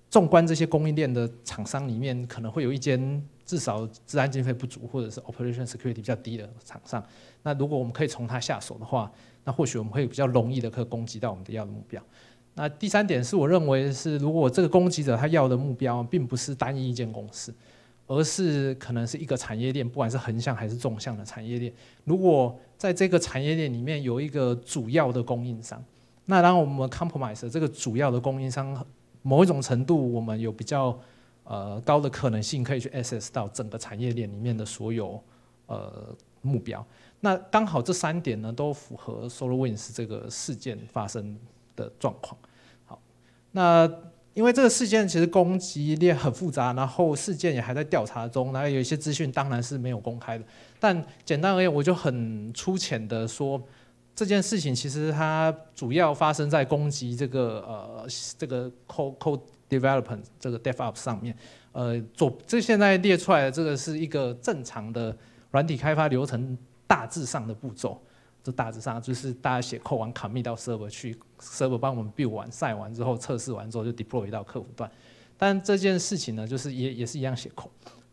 纵观这些供应链的厂商里面，可能会有一间至少治安经费不足或者是 operation security 比较低的厂商。那如果我们可以从它下手的话，那或许我们会比较容易的可以攻击到我们的要的目标。那第三点是我认为是，如果这个攻击者他要的目标并不是单一一间公司。而是可能是一个产业链，不管是横向还是纵向的产业链。如果在这个产业链里面有一个主要的供应商，那当我们 compromise 这个主要的供应商，某一种程度我们有比较呃高的可能性可以去 access 到整个产业链里面的所有呃目标。那刚好这三点呢都符合 SolarWinds 这个事件发生的状况。好，那。因为这个事件其实攻击链很复杂，然后事件也还在调查中，然后有一些资讯当然是没有公开的。但简单而言，我就很粗浅的说，这件事情其实它主要发生在攻击这个呃这个 code code development 这个 DevOps 上面。呃，左这现在列出来的这个是一个正常的软体开发流程大致上的步骤。这大致上就是大家写 code 完 commit 到 server 去，server 帮我们 build 完、晒完之后测试完之后就 deploy 到客户端。但这件事情呢，就是也也是一样写 code。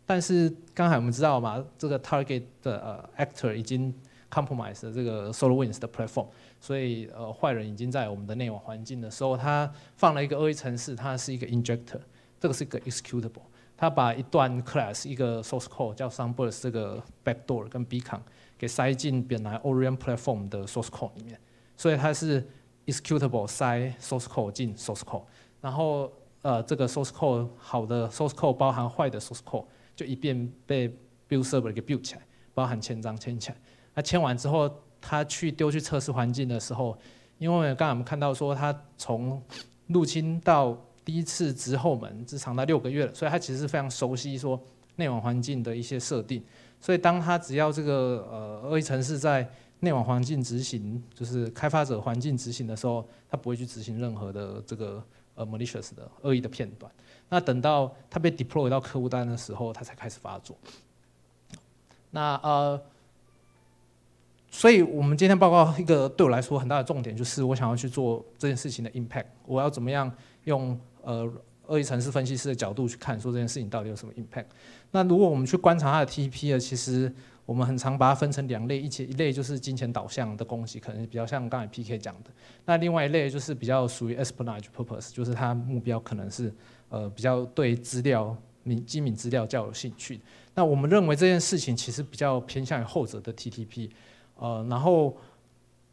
但是刚才我们知道嘛，这个 target 的呃 actor 已经 compromise 这个 SolarWinds 的 platform，所以呃坏人已经在我们的内网环境的时候，他放了一个恶意程式，它是一个 injector，这个是一个 executable，他把一段 class 一个 source code 叫 sunburst 这个 backdoor 跟 beacon。给塞进本来 Orion Platform 的 source code 里面，所以它是 executable 塞 source code 进 source code，然后呃这个 source code 好的 source code 包含坏的 source code 就一遍被 build server 给 build 起来，包含签章签起来。那签完之后，他去丢去测试环境的时候，因为刚才我们看到说他从入侵到第一次直后门是长达六个月了，所以他其实是非常熟悉说内网环境的一些设定。所以，当他只要这个呃恶意程式在内网环境执行，就是开发者环境执行的时候，他不会去执行任何的这个呃 malicious 的恶意的片段。那等到他被 deploy 到客户端的时候，他才开始发作。那呃，所以我们今天报告一个对我来说很大的重点，就是我想要去做这件事情的 impact。我要怎么样用呃恶意程式分析师的角度去看，说这件事情到底有什么 impact？那如果我们去观察它的 TP 呢？其实我们很常把它分成两类，一起一类就是金钱导向的攻击，可能比较像刚才 PK 讲的。那另外一类就是比较属于 espionage purpose，就是它目标可能是呃比较对资料、敏机敏资料较有兴趣。那我们认为这件事情其实比较偏向于后者的 TTP。呃，然后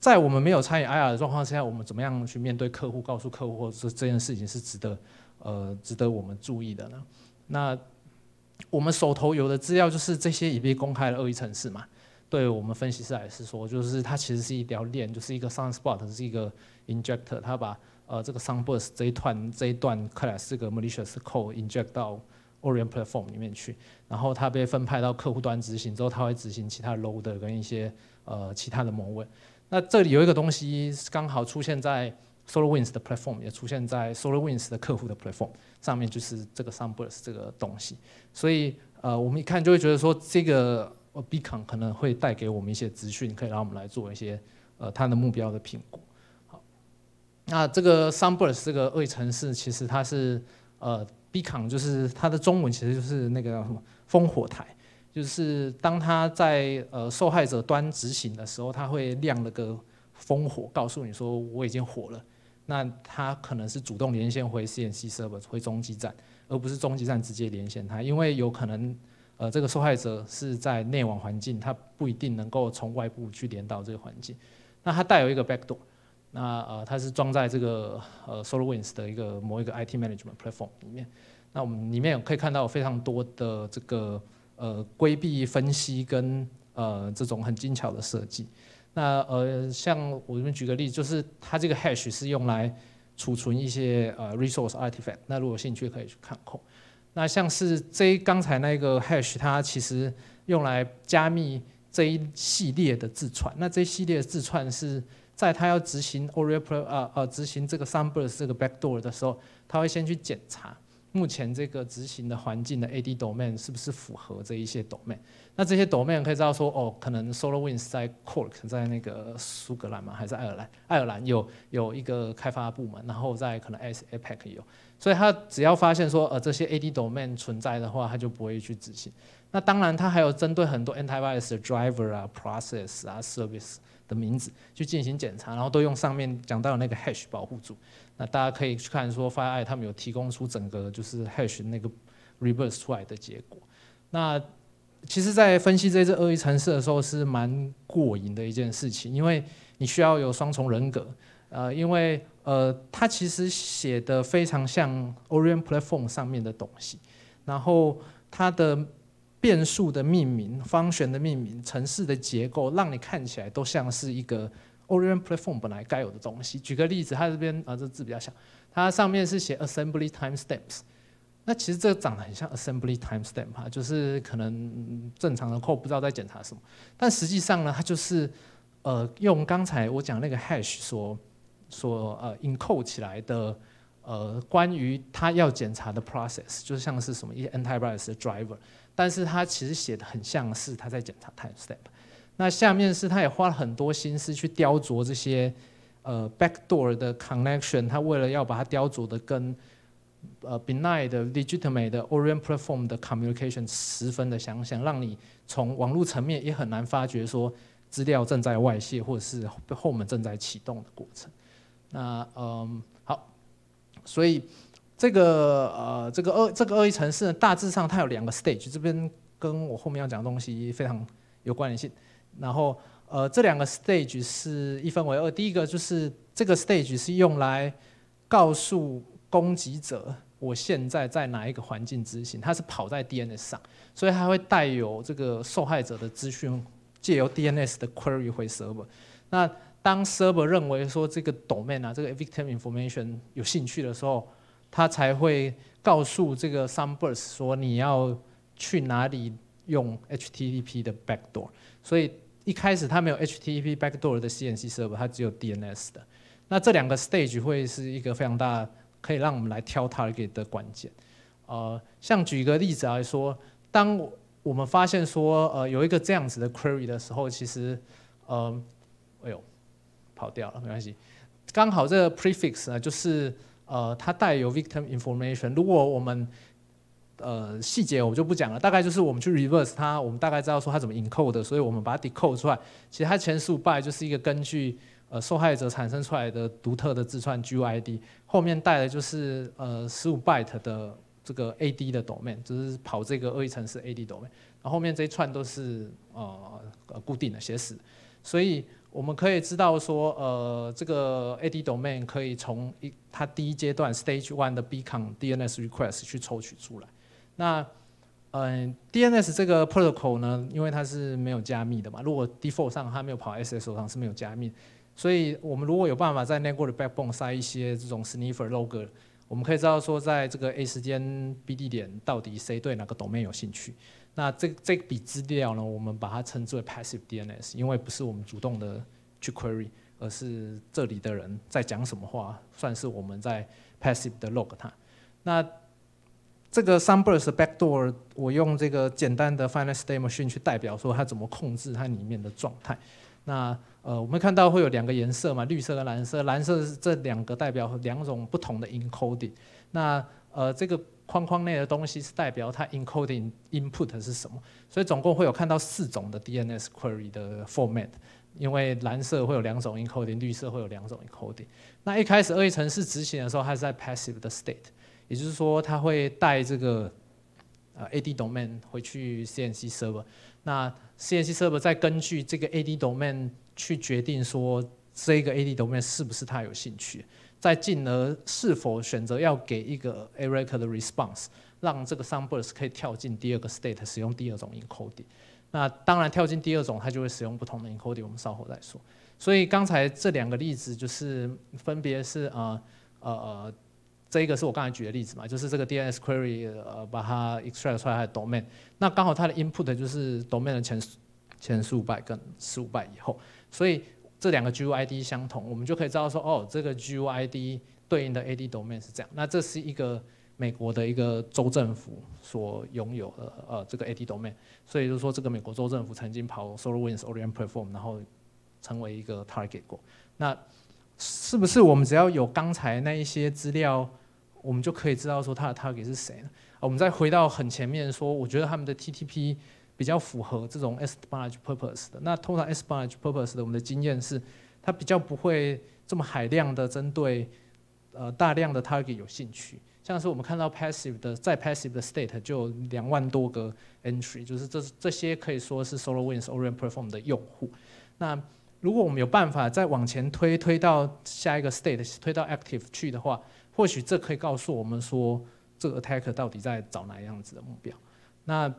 在我们没有参与 IR 的状况下，我们怎么样去面对客户，告诉客户或者说这件事情是值得呃值得我们注意的呢？那我们手头有的资料就是这些已被公开的恶意程式嘛？对我们分析师来说，就是它其实是一条链，就是一个 sunspot 是一个 injector，它把呃这个 sunburst 这一段这一段看来是个 malicious code inject 到 Orient platform 里面去，然后它被分派到客户端执行之后，它会执行其他 loader 跟一些呃其他的 m o v e 那这里有一个东西刚好出现在 SolarWinds 的 platform，也出现在 SolarWinds 的客户的 platform 上面，就是这个 Sunburst 这个东西。所以呃，我们一看就会觉得说，这个 Beacon 可能会带给我们一些资讯，可以让我们来做一些呃它的目标的评估。好，那这个 Sunburst 这个恶意程式，其实它是呃 Beacon，就是它的中文其实就是那个叫什么烽火台。就是当他在呃受害者端执行的时候，他会亮了个烽火，告诉你说我已经火了。那他可能是主动连线回 CNC server 回中继站，而不是中继站直接连线他，因为有可能呃这个受害者是在内网环境，他不一定能够从外部去连到这个环境。那它带有一个 backdoor，那呃它是装在这个呃 SolarWinds 的一个某一个 IT management platform 里面。那我们里面可以看到非常多的这个。呃，规避分析跟呃这种很精巧的设计。那呃，像我这边举个例子，就是它这个 hash 是用来储存一些呃 resource artifact。那如果有兴趣可以去看空。那像是这刚才那个 hash，它其实用来加密这一系列的字串。那这一系列的字串是在它要执行 Oracle 呃呃执行这个 Sunburst 这个 backdoor 的时候，它会先去检查。目前这个执行的环境的 AD domain 是不是符合这一些 domain？那这些 domain 可以知道说，哦，可能 SolarWinds 在 Cork 在那个苏格兰嘛，还是爱尔兰？爱尔兰有有一个开发部门，然后在可能 S APEC 有，所以他只要发现说，呃，这些 AD domain 存在的话，他就不会去执行。那当然，他还有针对很多 antivirus 的 driver 啊、process 啊、service 的名字去进行检查，然后都用上面讲到的那个 hash 保护住。那大家可以去看说 f i r e 他们有提供出整个就是 Hash 那个 reverse 出来的结果。那其实，在分析这只恶意程式的时候是蛮过瘾的一件事情，因为你需要有双重人格。呃，因为呃，它其实写的非常像 Orion Platform 上面的东西，然后它的变数的命名、方选的命名、程式的结构，让你看起来都像是一个。Orion Platform 本来该有的东西，举个例子，它这边啊，这字比较小，它上面是写 Assembly Timestamps，那其实这个长得很像 Assembly Timestamp 哈，就是可能正常的 code 不知道在检查什么，但实际上呢，它就是呃用刚才我讲那个 hash 所所呃 encode 起来的呃关于它要检查的 process，就像是什么一些 antivirus 的 driver，但是它其实写的很像是它在检查 timestamp。那下面是他也花了很多心思去雕琢这些呃 backdoor 的 connection，他为了要把它雕琢的跟呃 benign 的 legitimate 的 orient platform 的 communication 十分的相像，让你从网络层面也很难发觉说资料正在外泄或者是后门正在启动的过程。那嗯好，所以这个呃这个二这个恶意程式大致上它有两个 stage，这边跟我后面要讲的东西非常有关联性。然后，呃，这两个 stage 是一分为二。第一个就是这个 stage 是用来告诉攻击者我现在在哪一个环境执行，它是跑在 DNS 上，所以它会带有这个受害者的资讯，借由 DNS 的 query 回 server。那当 server 认为说这个 domain 啊，这个 victim information 有兴趣的时候，它才会告诉这个 Sunburst 说你要去哪里用 HTTP 的 backdoor。所以一开始它没有 HTTP backdoor 的 CNC server，它只有 DNS 的。那这两个 stage 会是一个非常大，可以让我们来挑 target 的关键。呃，像举一个例子来说，当我们发现说，呃，有一个这样子的 query 的时候，其实，呃，哎呦，跑掉了，没关系。刚好这个 prefix 呢，就是呃，它带有 victim information。如果我们呃，细节我就不讲了，大概就是我们去 reverse 它，我们大概知道说它怎么 encode 的，所以我们把它 decode 出来。其实它前十五 byte 就是一个根据呃受害者产生出来的独特的字串 GUID，后面带的就是呃十五 byte 的这个 AD 的 domain，就是跑这个恶意程式 AD domain，然后后面这一串都是呃呃固定的写死，所以我们可以知道说呃这个 AD domain 可以从一它第一阶段 stage one 的 beacon DNS request 去抽取出来。那，嗯，DNS 这个 protocol 呢，因为它是没有加密的嘛，如果 default 上它没有跑 SSO 上是没有加密，所以我们如果有办法在 network backbone 塞一些这种 sniffer log，我们可以知道说在这个 A 时间 B 地点到底谁对哪个 domain 有兴趣。那这这笔资料呢，我们把它称之为 passive DNS，因为不是我们主动的去 query，而是这里的人在讲什么话，算是我们在 passive 的 log 它。那这个 Sunburst backdoor，我用这个简单的 finite state machine 去代表说它怎么控制它里面的状态。那呃，我们看到会有两个颜色嘛，绿色跟蓝色。蓝色是这两个代表两种不同的 encoding。那呃，这个框框内的东西是代表它 encoding input 是什么。所以总共会有看到四种的 DNS query 的 format。因为蓝色会有两种 encoding，绿色会有两种 encoding。那一开始恶意程式执行的时候，它是在 passive 的 state，也就是说它会带这个呃 AD domain 回去 CNC server。那 CNC server 再根据这个 AD domain 去决定说这个 AD domain 是不是他有兴趣，再进而是否选择要给一个 error 的 response，让这个 s u m b u r s 可以跳进第二个 state 使用第二种 encoding。那当然跳进第二种，它就会使用不同的 encoding，我们稍后再说。所以刚才这两个例子就是分别是呃呃呃，这一个是我刚才举的例子嘛，就是这个 DNS query 呃把它 extract 出来它的 domain，那刚好它的 input 就是 domain 的前前十五百跟十五百以后，所以这两个 GUID 相同，我们就可以知道说哦，这个 GUID 对应的 AD domain 是这样。那这是一个。美国的一个州政府所拥有的呃这个 AD domain，所以就是说这个美国州政府曾经跑 SolarWinds Orient Platform，然后成为一个 target 过。那是不是我们只要有刚才那一些资料，我们就可以知道说它的 target 是谁呢？我们再回到很前面说，我觉得他们的 TTP 比较符合这种 espionage purpose 的。那通常 espionage purpose 的我们的经验是，它比较不会这么海量的针对呃大量的 target 有兴趣。像是我们看到 passive 的在 passive 的 state 就两万多个 entry，就是这这些可以说是 SolarWinds Orient Platform 的用户。那如果我们有办法再往前推，推到下一个 state，推到 active 去的话，或许这可以告诉我们说这个 attacker 到底在找哪样子的目标。那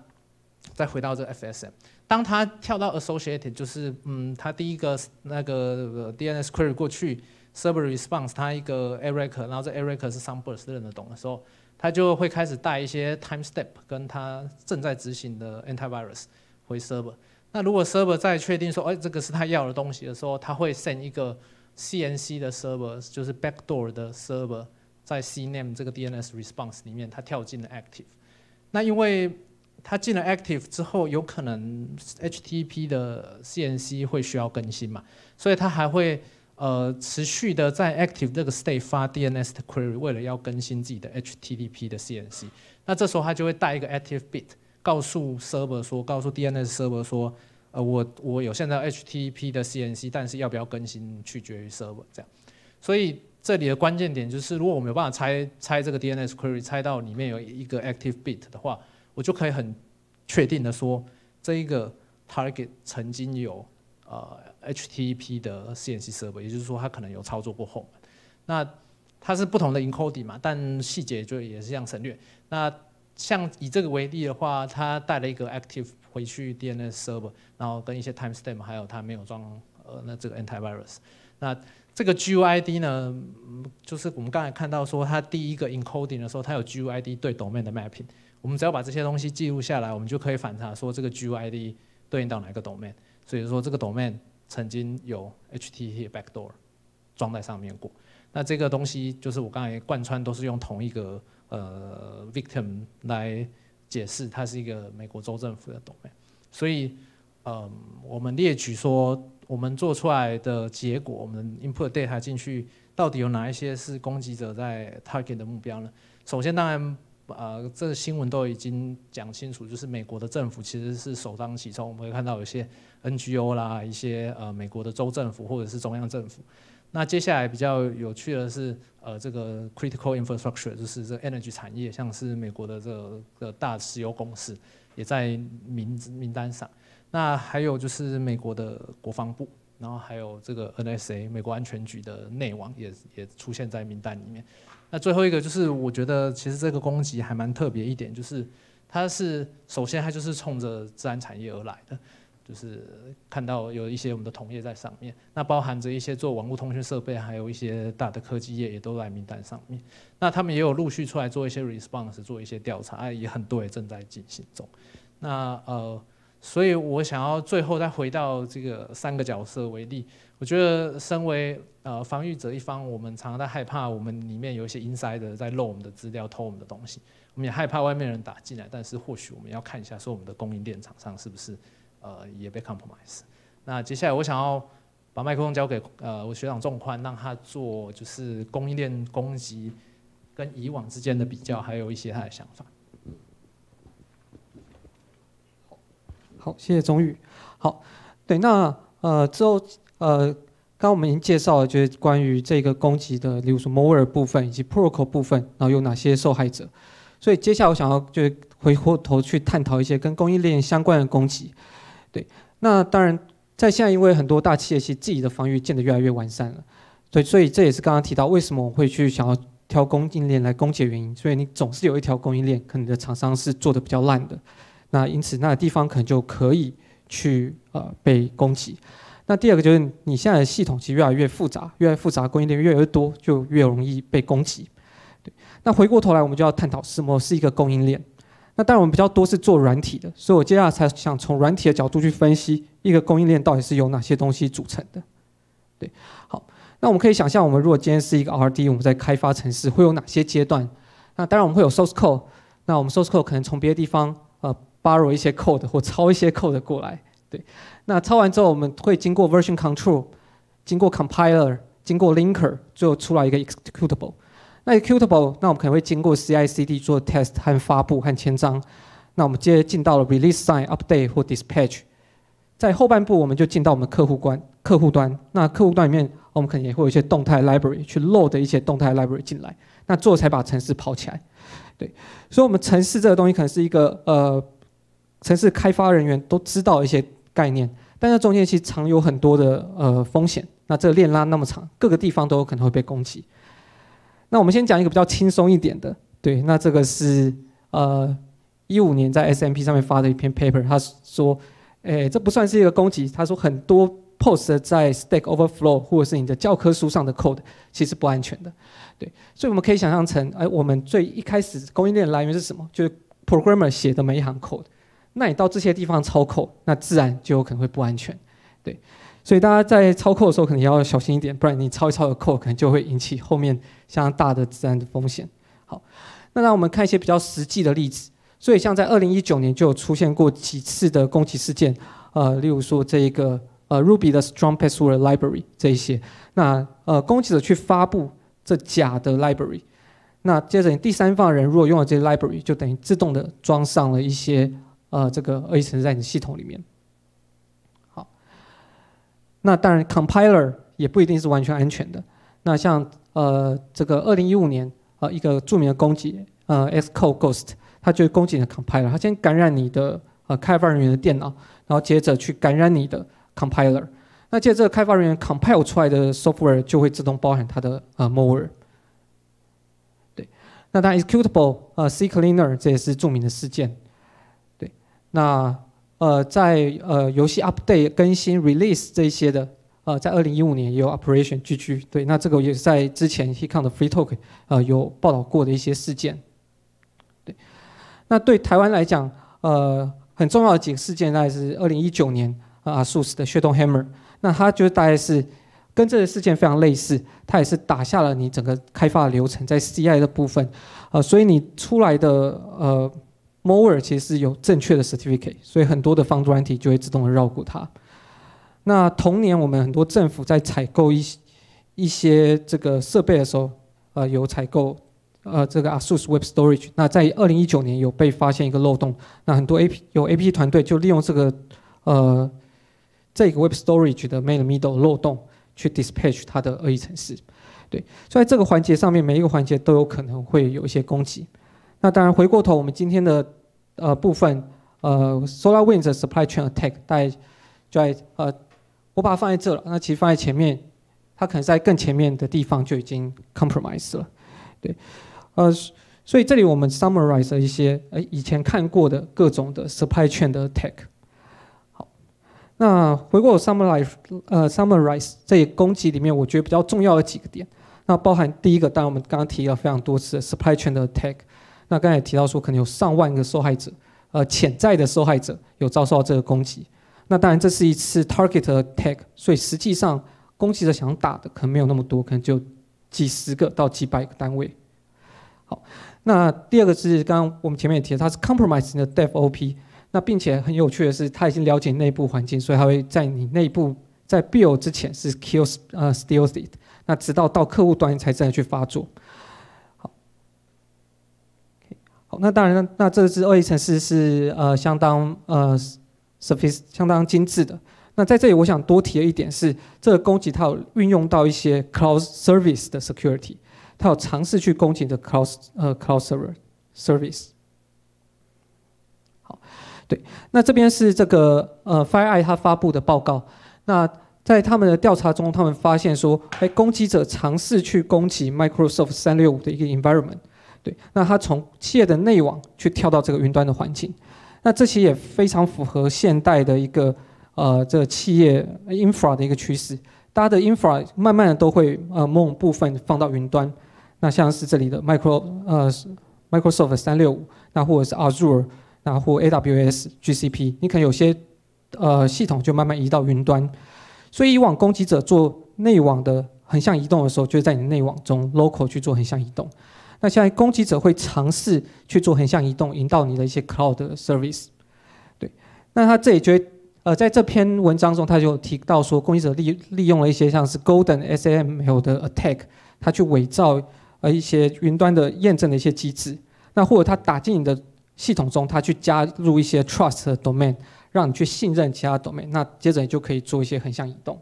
再回到这 FSM，当他跳到 associated，就是嗯，他第一个那个 DNS query 过去。Server response 他一个 error，然后这 error 是 some burst 认得懂的时候，他就会开始带一些 time step 跟他正在执行的 antivirus 回 server。那如果 server 在确定说，哎，这个是他要的东西的时候，他会 send 一个 CNC 的 server，就是 backdoor 的 server，在 CNAME 这个 DNS response 里面，它跳进了 active。那因为它进了 active 之后，有可能 HTTP 的 CNC 会需要更新嘛，所以它还会。呃，持续的在 active 这个 state 发 DNS 的 query，为了要更新自己的 HTTP 的 CNC，那这时候他就会带一个 active bit，告诉 server 说，告诉 DNS server 说，呃，我我有现在 HTTP 的 CNC，但是要不要更新取决于 server 这样。所以这里的关键点就是，如果我没有办法拆拆这个 DNS query，拆到里面有一个 active bit 的话，我就可以很确定的说，这一个 target 曾经有呃。HTTP 的 CNC server，也就是说它可能有操作过后门。那它是不同的 encoding 嘛，但细节就也是这样省略。那像以这个为例的话，它带了一个 active 回去 DNS server，然后跟一些 timestamp，还有它没有装呃那这个 antivirus。那这个 GUID 呢，就是我们刚才看到说它第一个 encoding 的时候，它有 GUID 对 domain 的 mapping。我们只要把这些东西记录下来，我们就可以反查说这个 GUID 对应到哪个 domain。所以说这个 domain 曾经有 HTTP backdoor 装在上面过，那这个东西就是我刚才贯穿都是用同一个呃 victim 来解释，它是一个美国州政府的 domain，所以嗯，我们列举说我们做出来的结果，我们 input data 进去，到底有哪一些是攻击者在 target 的目标呢？首先，当然。呃，这个新闻都已经讲清楚，就是美国的政府其实是首当其冲。我们会看到有些 NGO 啦，一些呃美国的州政府或者是中央政府。那接下来比较有趣的是，呃，这个 critical infrastructure 就是这 energy 产业，像是美国的这个大石油公司也在名名单上。那还有就是美国的国防部，然后还有这个 NSA 美国安全局的内网也也出现在名单里面。那最后一个就是，我觉得其实这个攻击还蛮特别一点，就是它是首先它就是冲着自然产业而来的，就是看到有一些我们的同业在上面，那包含着一些做网络通讯设备，还有一些大的科技业也都在名单上面。那他们也有陆续出来做一些 response，做一些调查，也很多也正在进行中。那呃，所以我想要最后再回到这个三个角色为例，我觉得身为呃防御者一方，我们常常在害怕我们里面有一些 inside 在漏我们的资料、偷我们的东西，我们也害怕外面人打进来，但是或许我们要看一下，说我们的供应链厂商是不是呃也被 compromise。那接下来我想要把麦克风交给呃我学长仲宽，让他做就是供应链攻击跟以往之间的比较，还有一些他的想法。好，谢谢钟宇。好，对，那呃之后呃，刚刚我们已经介绍了，就是关于这个攻击的，例如说 malware 部分以及 protocol 部分，然后有哪些受害者。所以接下来我想要就是回过头去探讨一些跟供应链相关的攻击。对，那当然在现在，因为很多大企业其实自己的防御建得越来越完善了，对，所以这也是刚刚提到为什么我会去想要挑供应链来攻击的原因。所以你总是有一条供应链，可能你的厂商是做的比较烂的。那因此，那地方可能就可以去呃被攻击。那第二个就是你现在的系统其实越来越复杂，越来越复杂，供应链越来越多，就越容易被攻击。对，那回过头来，我们就要探讨什么是一个供应链。那当然，我们比较多是做软体的，所以我接下来才想从软体的角度去分析一个供应链到底是由哪些东西组成的。对，好，那我们可以想象，我们如果今天是一个 R&D，我们在开发城市会有哪些阶段？那当然我们会有 source code，那我们 source code 可能从别的地方呃。Borrow 一些 code 或抄一些 code 过来，对，那抄完之后我们会经过 version control，经过 compiler，经过 linker，最后出来一个 executable。那 executable，那我们可能会经过 CI/CD 做 test 和发布和签章。那我们接着进到了 release sign update 或 dispatch。在后半部我们就进到我们客户端，客户端。那客户端里面我们可能也会有一些动态 library 去 load 一些动态 library 进来，那最后才把程式跑起来。对，所以我们程式这个东西可能是一个呃。城市开发人员都知道一些概念，但是中间其实常有很多的呃风险。那这个链拉那么长，各个地方都有可能会被攻击。那我们先讲一个比较轻松一点的，对，那这个是呃一五年在 S M P 上面发的一篇 paper，他说，诶，这不算是一个攻击。他说很多 post 在 Stack Overflow 或者是你的教科书上的 code 其实不安全的，对，所以我们可以想象成，哎，我们最一开始供应链来源是什么？就是 programmer 写的每一行 code。那你到这些地方操扣，那自然就有可能会不安全，对，所以大家在操扣的时候，可能要小心一点，不然你操一操的扣，可能就会引起后面相当大的自然的风险。好，那让我们看一些比较实际的例子。所以像在二零一九年就有出现过几次的攻击事件，呃，例如说这一个呃 Ruby 的 Strong Password Library 这一些，那呃攻击者去发布这假的 library，那接着第三方人如果用了这些 library，就等于自动的装上了一些。呃，这个恶意程式在你系统里面。好，那当然，compiler 也不一定是完全安全的。那像呃，这个二零一五年呃一个著名的攻击呃，Xcode Ghost，它就攻击你的 compiler，它先感染你的呃开发人员的电脑，然后接着去感染你的 compiler。那接着开发人员 compile 出来的 software 就会自动包含它的呃 malware。对，那当然 executable 呃，CCleaner 这也是著名的事件。那呃，在呃游戏 update 更新 release 这些的，呃，在二零一五年也有 operation GG，对，那这个也是在之前 Hecon 的 Free Talk 呃有报道过的一些事件。对，那对台湾来讲，呃，很重要的几个事件，大概是二零一九年啊，ASUS 的血洞 Hammer，那它就大概是跟这个事件非常类似，它也是打下了你整个开发流程在 CI 的部分，呃，所以你出来的呃。Malware 其实是有正确的 certificate，所以很多的防毒软体就会自动的绕过它。那同年，我们很多政府在采购一一些这个设备的时候，呃，有采购呃这个 ASUS Web Storage。那在二零一九年有被发现一个漏洞，那很多 AP 有 AP 团队就利用这个呃这个 Web Storage 的 main middle 漏洞去 dispatch 它的恶意程式。对，所以在这个环节上面，每一个环节都有可能会有一些攻击。那当然，回过头我们今天的呃部分，呃，SolarWinds Supply Chain Attack，大概就在呃，我把它放在这了。那其实放在前面，它可能在更前面的地方就已经 compromise 了，对，呃，所以这里我们 summarize 了一些呃以前看过的各种的 Supply Chain 的 Attack。好，那回过 summarize 呃 summarize 这一攻击里面，我觉得比较重要的几个点，那包含第一个，当然我们刚刚提了非常多次 Supply Chain 的 Attack。那刚才也提到说，可能有上万个受害者，呃潜在的受害者有遭受到这个攻击。那当然这是一次 target attack，所以实际上攻击者想打的可能没有那么多，可能就几十个到几百个单位。好，那第二个是刚刚我们前面也提了，它是 compromise 的 dev op。那并且很有趣的是，他已经了解内部环境，所以他会在你内部在 build 之前是 kills 呃 steals it，那直到到客户端才真的去发作。好，好，那当然，那那这只恶意程式是呃相当呃 surface 相当精致的。那在这里我想多提的一点是，这个攻击它有运用到一些 cloud service 的 security，它有尝试去攻击的 cloud 呃 cloud server service。好对，那这边是这个呃，FireEye 它发布的报告。那在他们的调查中，他们发现说，哎，攻击者尝试去攻击 Microsoft 三六五的一个 environment。对，那它从企业的内网去跳到这个云端的环境。那这些也非常符合现代的一个呃，这个企业 infra 的一个趋势。大家的 infra 慢慢的都会呃某部分放到云端。那像是这里的 Micro 呃 Microsoft 三六五，那或者是 Azure。那或 AWS、GCP，你可能有些呃系统就慢慢移到云端，所以以往攻击者做内网的横向移动的时候，就在你内网中 local 去做横向移动。那现在攻击者会尝试去做横向移动，引到你的一些 cloud service。对，那他这里觉得呃在这篇文章中，他就提到说，攻击者利利用了一些像是 Golden SAML 的 attack，他去伪造呃一些云端的验证的一些机制，那或者他打进你的。系统中，他去加入一些 trust domain，让你去信任其他 domain，那接着你就可以做一些横向移动。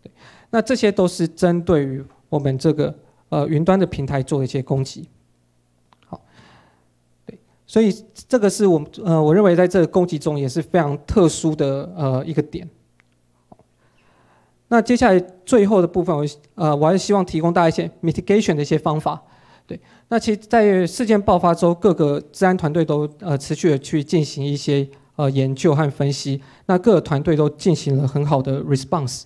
对，那这些都是针对于我们这个呃云端的平台做一些攻击。好，对，所以这个是我们呃我认为在这个攻击中也是非常特殊的呃一个点。那接下来最后的部分，我呃我还是希望提供大家一些 mitigation 的一些方法。对，那其实，在事件爆发之后，各个治安团队都呃持续的去进行一些呃研究和分析。那各个团队都进行了很好的 response。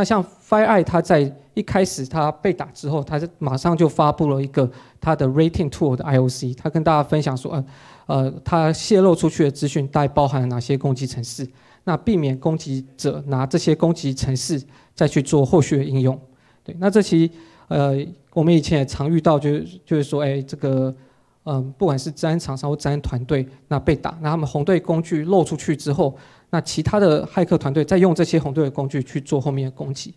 那像 Fire，它在一开始它被打之后，它是马上就发布了一个它的 rating tool 的 IOC，它跟大家分享说，呃呃，它泄露出去的资讯大概包含了哪些攻击程式，那避免攻击者拿这些攻击程式再去做后续的应用。对，那这期呃。我们以前也常遇到，就是就是说，哎，这个，嗯，不管是治安厂商或治安团队，那被打，那他们红队工具漏出去之后，那其他的骇客团队在用这些红队的工具去做后面的攻击，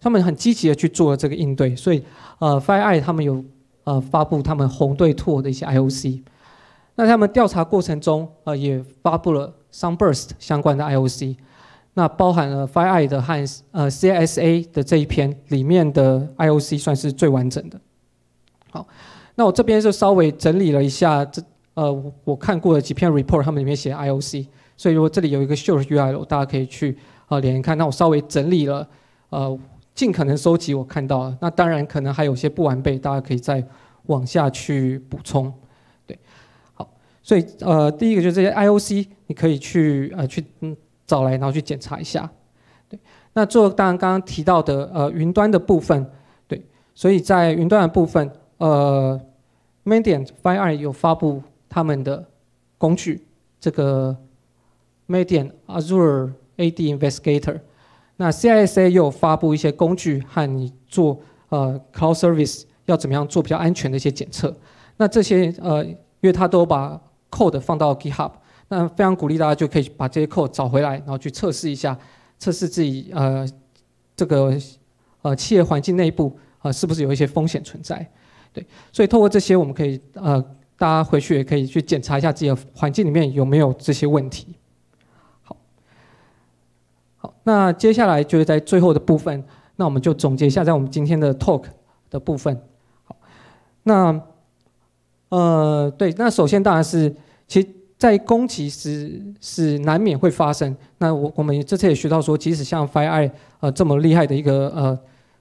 他们很积极的去做了这个应对，所以，呃，FI 他们有呃发布他们红队 t 的一些 IOC，那他们调查过程中，呃，也发布了 Sunburst 相关的 IOC。那包含了 FI 的和呃 CSA 的这一篇里面的 IOC 算是最完整的。好，那我这边就稍微整理了一下这呃我看过的几篇 report，他们里面写 IOC，所以如果这里有一个 short URL，大家可以去呃连看。那我稍微整理了呃尽可能收集我看到的，那当然可能还有些不完备，大家可以再往下去补充。对，好，所以呃第一个就是这些 IOC，你可以去呃去嗯。找来，然后去检查一下。对，那做当然刚刚提到的呃云端的部分，对，所以在云端的部分，呃 m a n d i a n Fire 有发布他们的工具，这个 Median Azure AD Investigator。那 CISA 又发布一些工具和你做呃 Cloud Service 要怎么样做比较安全的一些检测。那这些呃，因为它都把 code 放到 GitHub。那非常鼓励大家就可以把这些 code 找回来，然后去测试一下，测试自己呃这个呃企业环境内部呃是不是有一些风险存在，对，所以透过这些我们可以呃大家回去也可以去检查一下自己的环境里面有没有这些问题。好，那接下来就是在最后的部分，那我们就总结一下在我们今天的 talk 的部分。好，那呃对，那首先当然是其实。在攻击时是难免会发生。那我我们这次也学到说，即使像 Fire 呃这么厉害的一个呃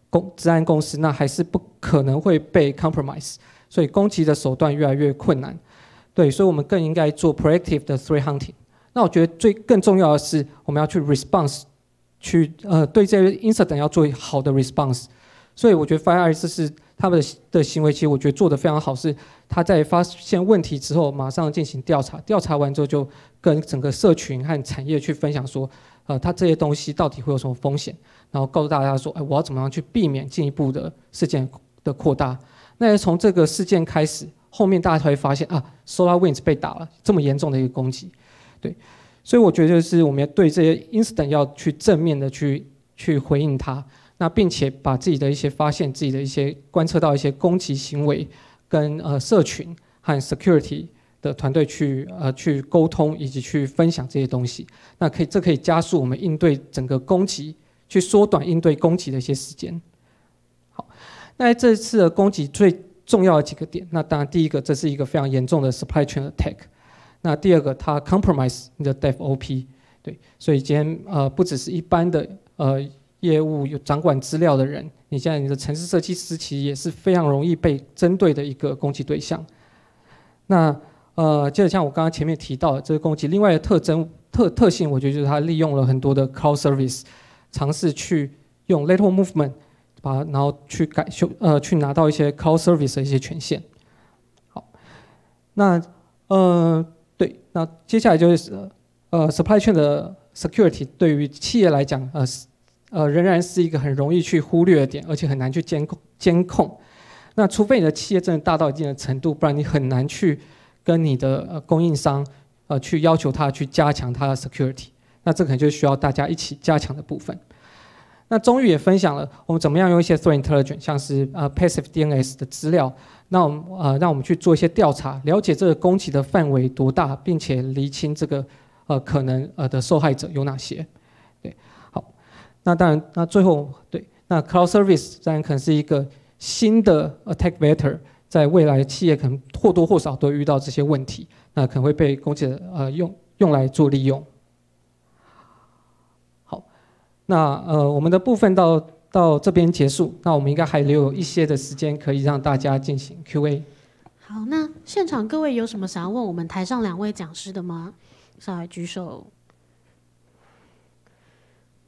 公治安公司，那还是不可能会被 compromise。所以攻击的手段越来越困难。对，所以我们更应该做 proactive 的 threat hunting。那我觉得最更重要的是，我们要去 response，去呃对这些 incident 要做好的 response。所以我觉得 FireEye 这是他们的的行为其实我觉得做得非常好，是他在发现问题之后马上进行调查，调查完之后就跟整个社群和产业去分享说，呃，他这些东西到底会有什么风险，然后告诉大家说，哎，我要怎么样去避免进一步的事件的扩大。那从这个事件开始，后面大家才会发现啊，SolarWinds 被打了这么严重的一个攻击，对，所以我觉得是我们要对这些 incident 要去正面的去去回应它，那并且把自己的一些发现、自己的一些观测到一些攻击行为，跟呃社群和 security 的团队去呃去沟通以及去分享这些东西，那可以这可以加速我们应对整个攻击，去缩短应对攻击的一些时间。好那这次的攻击最重要的几个点，那当然第一个，这是一个非常严重的 supply chain attack。那第二个，它 compromise 你的 DevOp，对，所以今天呃不只是一般的呃业务有掌管资料的人，你现在你的城市设计师其实也是非常容易被针对的一个攻击对象。那呃，接着像我刚刚前面提到的这个攻击，另外的特征特特性，我觉得就是它利用了很多的 cloud service，尝试去用 Little movement。把然后去改修呃去拿到一些 cloud service 的一些权限。好，那呃，那接下来就是呃 supply chain 的 security 对于企业来讲呃呃仍然是一个很容易去忽略的点，而且很难去监控监控。那除非你的企业真的大到一定的程度，不然你很难去跟你的呃供应商呃去要求他去加强他的 security。那这可能就需要大家一起加强的部分。那终于也分享了我们怎么样用一些 t h r e a intelligence，像是呃 passive DNS 的资料，那我们呃让我们去做一些调查，了解这个攻击的范围多大，并且厘清这个呃可能呃的受害者有哪些。对，好，那当然，那最后对，那 cloud service 当然可能是一个新的 attack vector，在未来企业可能或多或少都遇到这些问题，那可能会被攻击呃用用来做利用。好那呃，我们的部分到到这边结束，那我们应该还留有一些的时间，可以让大家进行 Q&A。好，那现场各位有什么想要问我们台上两位讲师的吗？上来举手。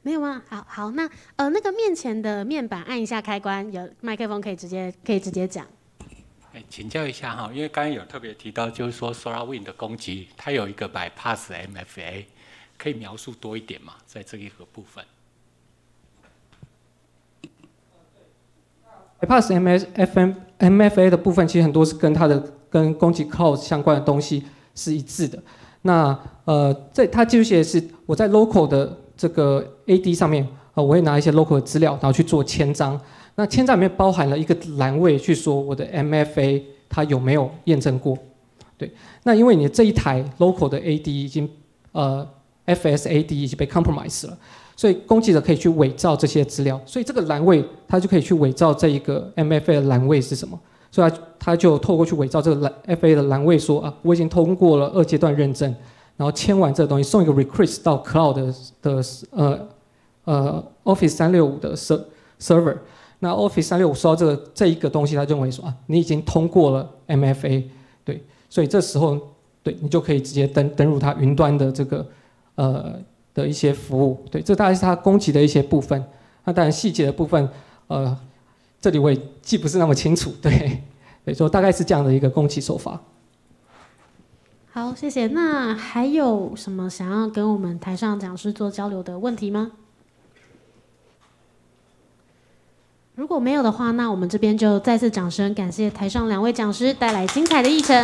没有吗？好好，那呃，那个面前的面板按一下开关，有麦克风可以直接可以直接讲。哎，请教一下哈，因为刚刚有特别提到，就是说 SolarWind 的攻击，它有一个 bypass MFA，可以描述多一点嘛？在这一个部分。Pass M S F M M F A 的部分，其实很多是跟它的跟攻击 Cloud 相关的东西是一致的。那呃，在它就写是我在 local 的这个 A D 上面，呃，我会拿一些 local 的资料，然后去做签章。那签章里面包含了一个栏位，去说我的 M F A 它有没有验证过。对，那因为你这一台 local 的 A D 已经呃 F S A D 已经被 compromise 了。所以攻击者可以去伪造这些资料，所以这个栏位他就可以去伪造这一个 MFA 的栏位是什么，所以他他就透过去伪造这个栏 FA 的栏位说啊，我已经通过了二阶段认证，然后签完这个东西送一个 request 到 Cloud 的呃呃 Office 三六五的 server，那 Office 三六五收到这个这一个东西，他认为说啊，你已经通过了 MFA，对，所以这时候对你就可以直接登登入它云端的这个呃。的一些服务，对，这大概是它攻击的一些部分。那当然细节的部分，呃，这里我也记不是那么清楚，对，所以大概是这样的一个攻击手法。好，谢谢。那还有什么想要跟我们台上讲师做交流的问题吗？如果没有的话，那我们这边就再次掌声感谢台上两位讲师带来精彩的议程。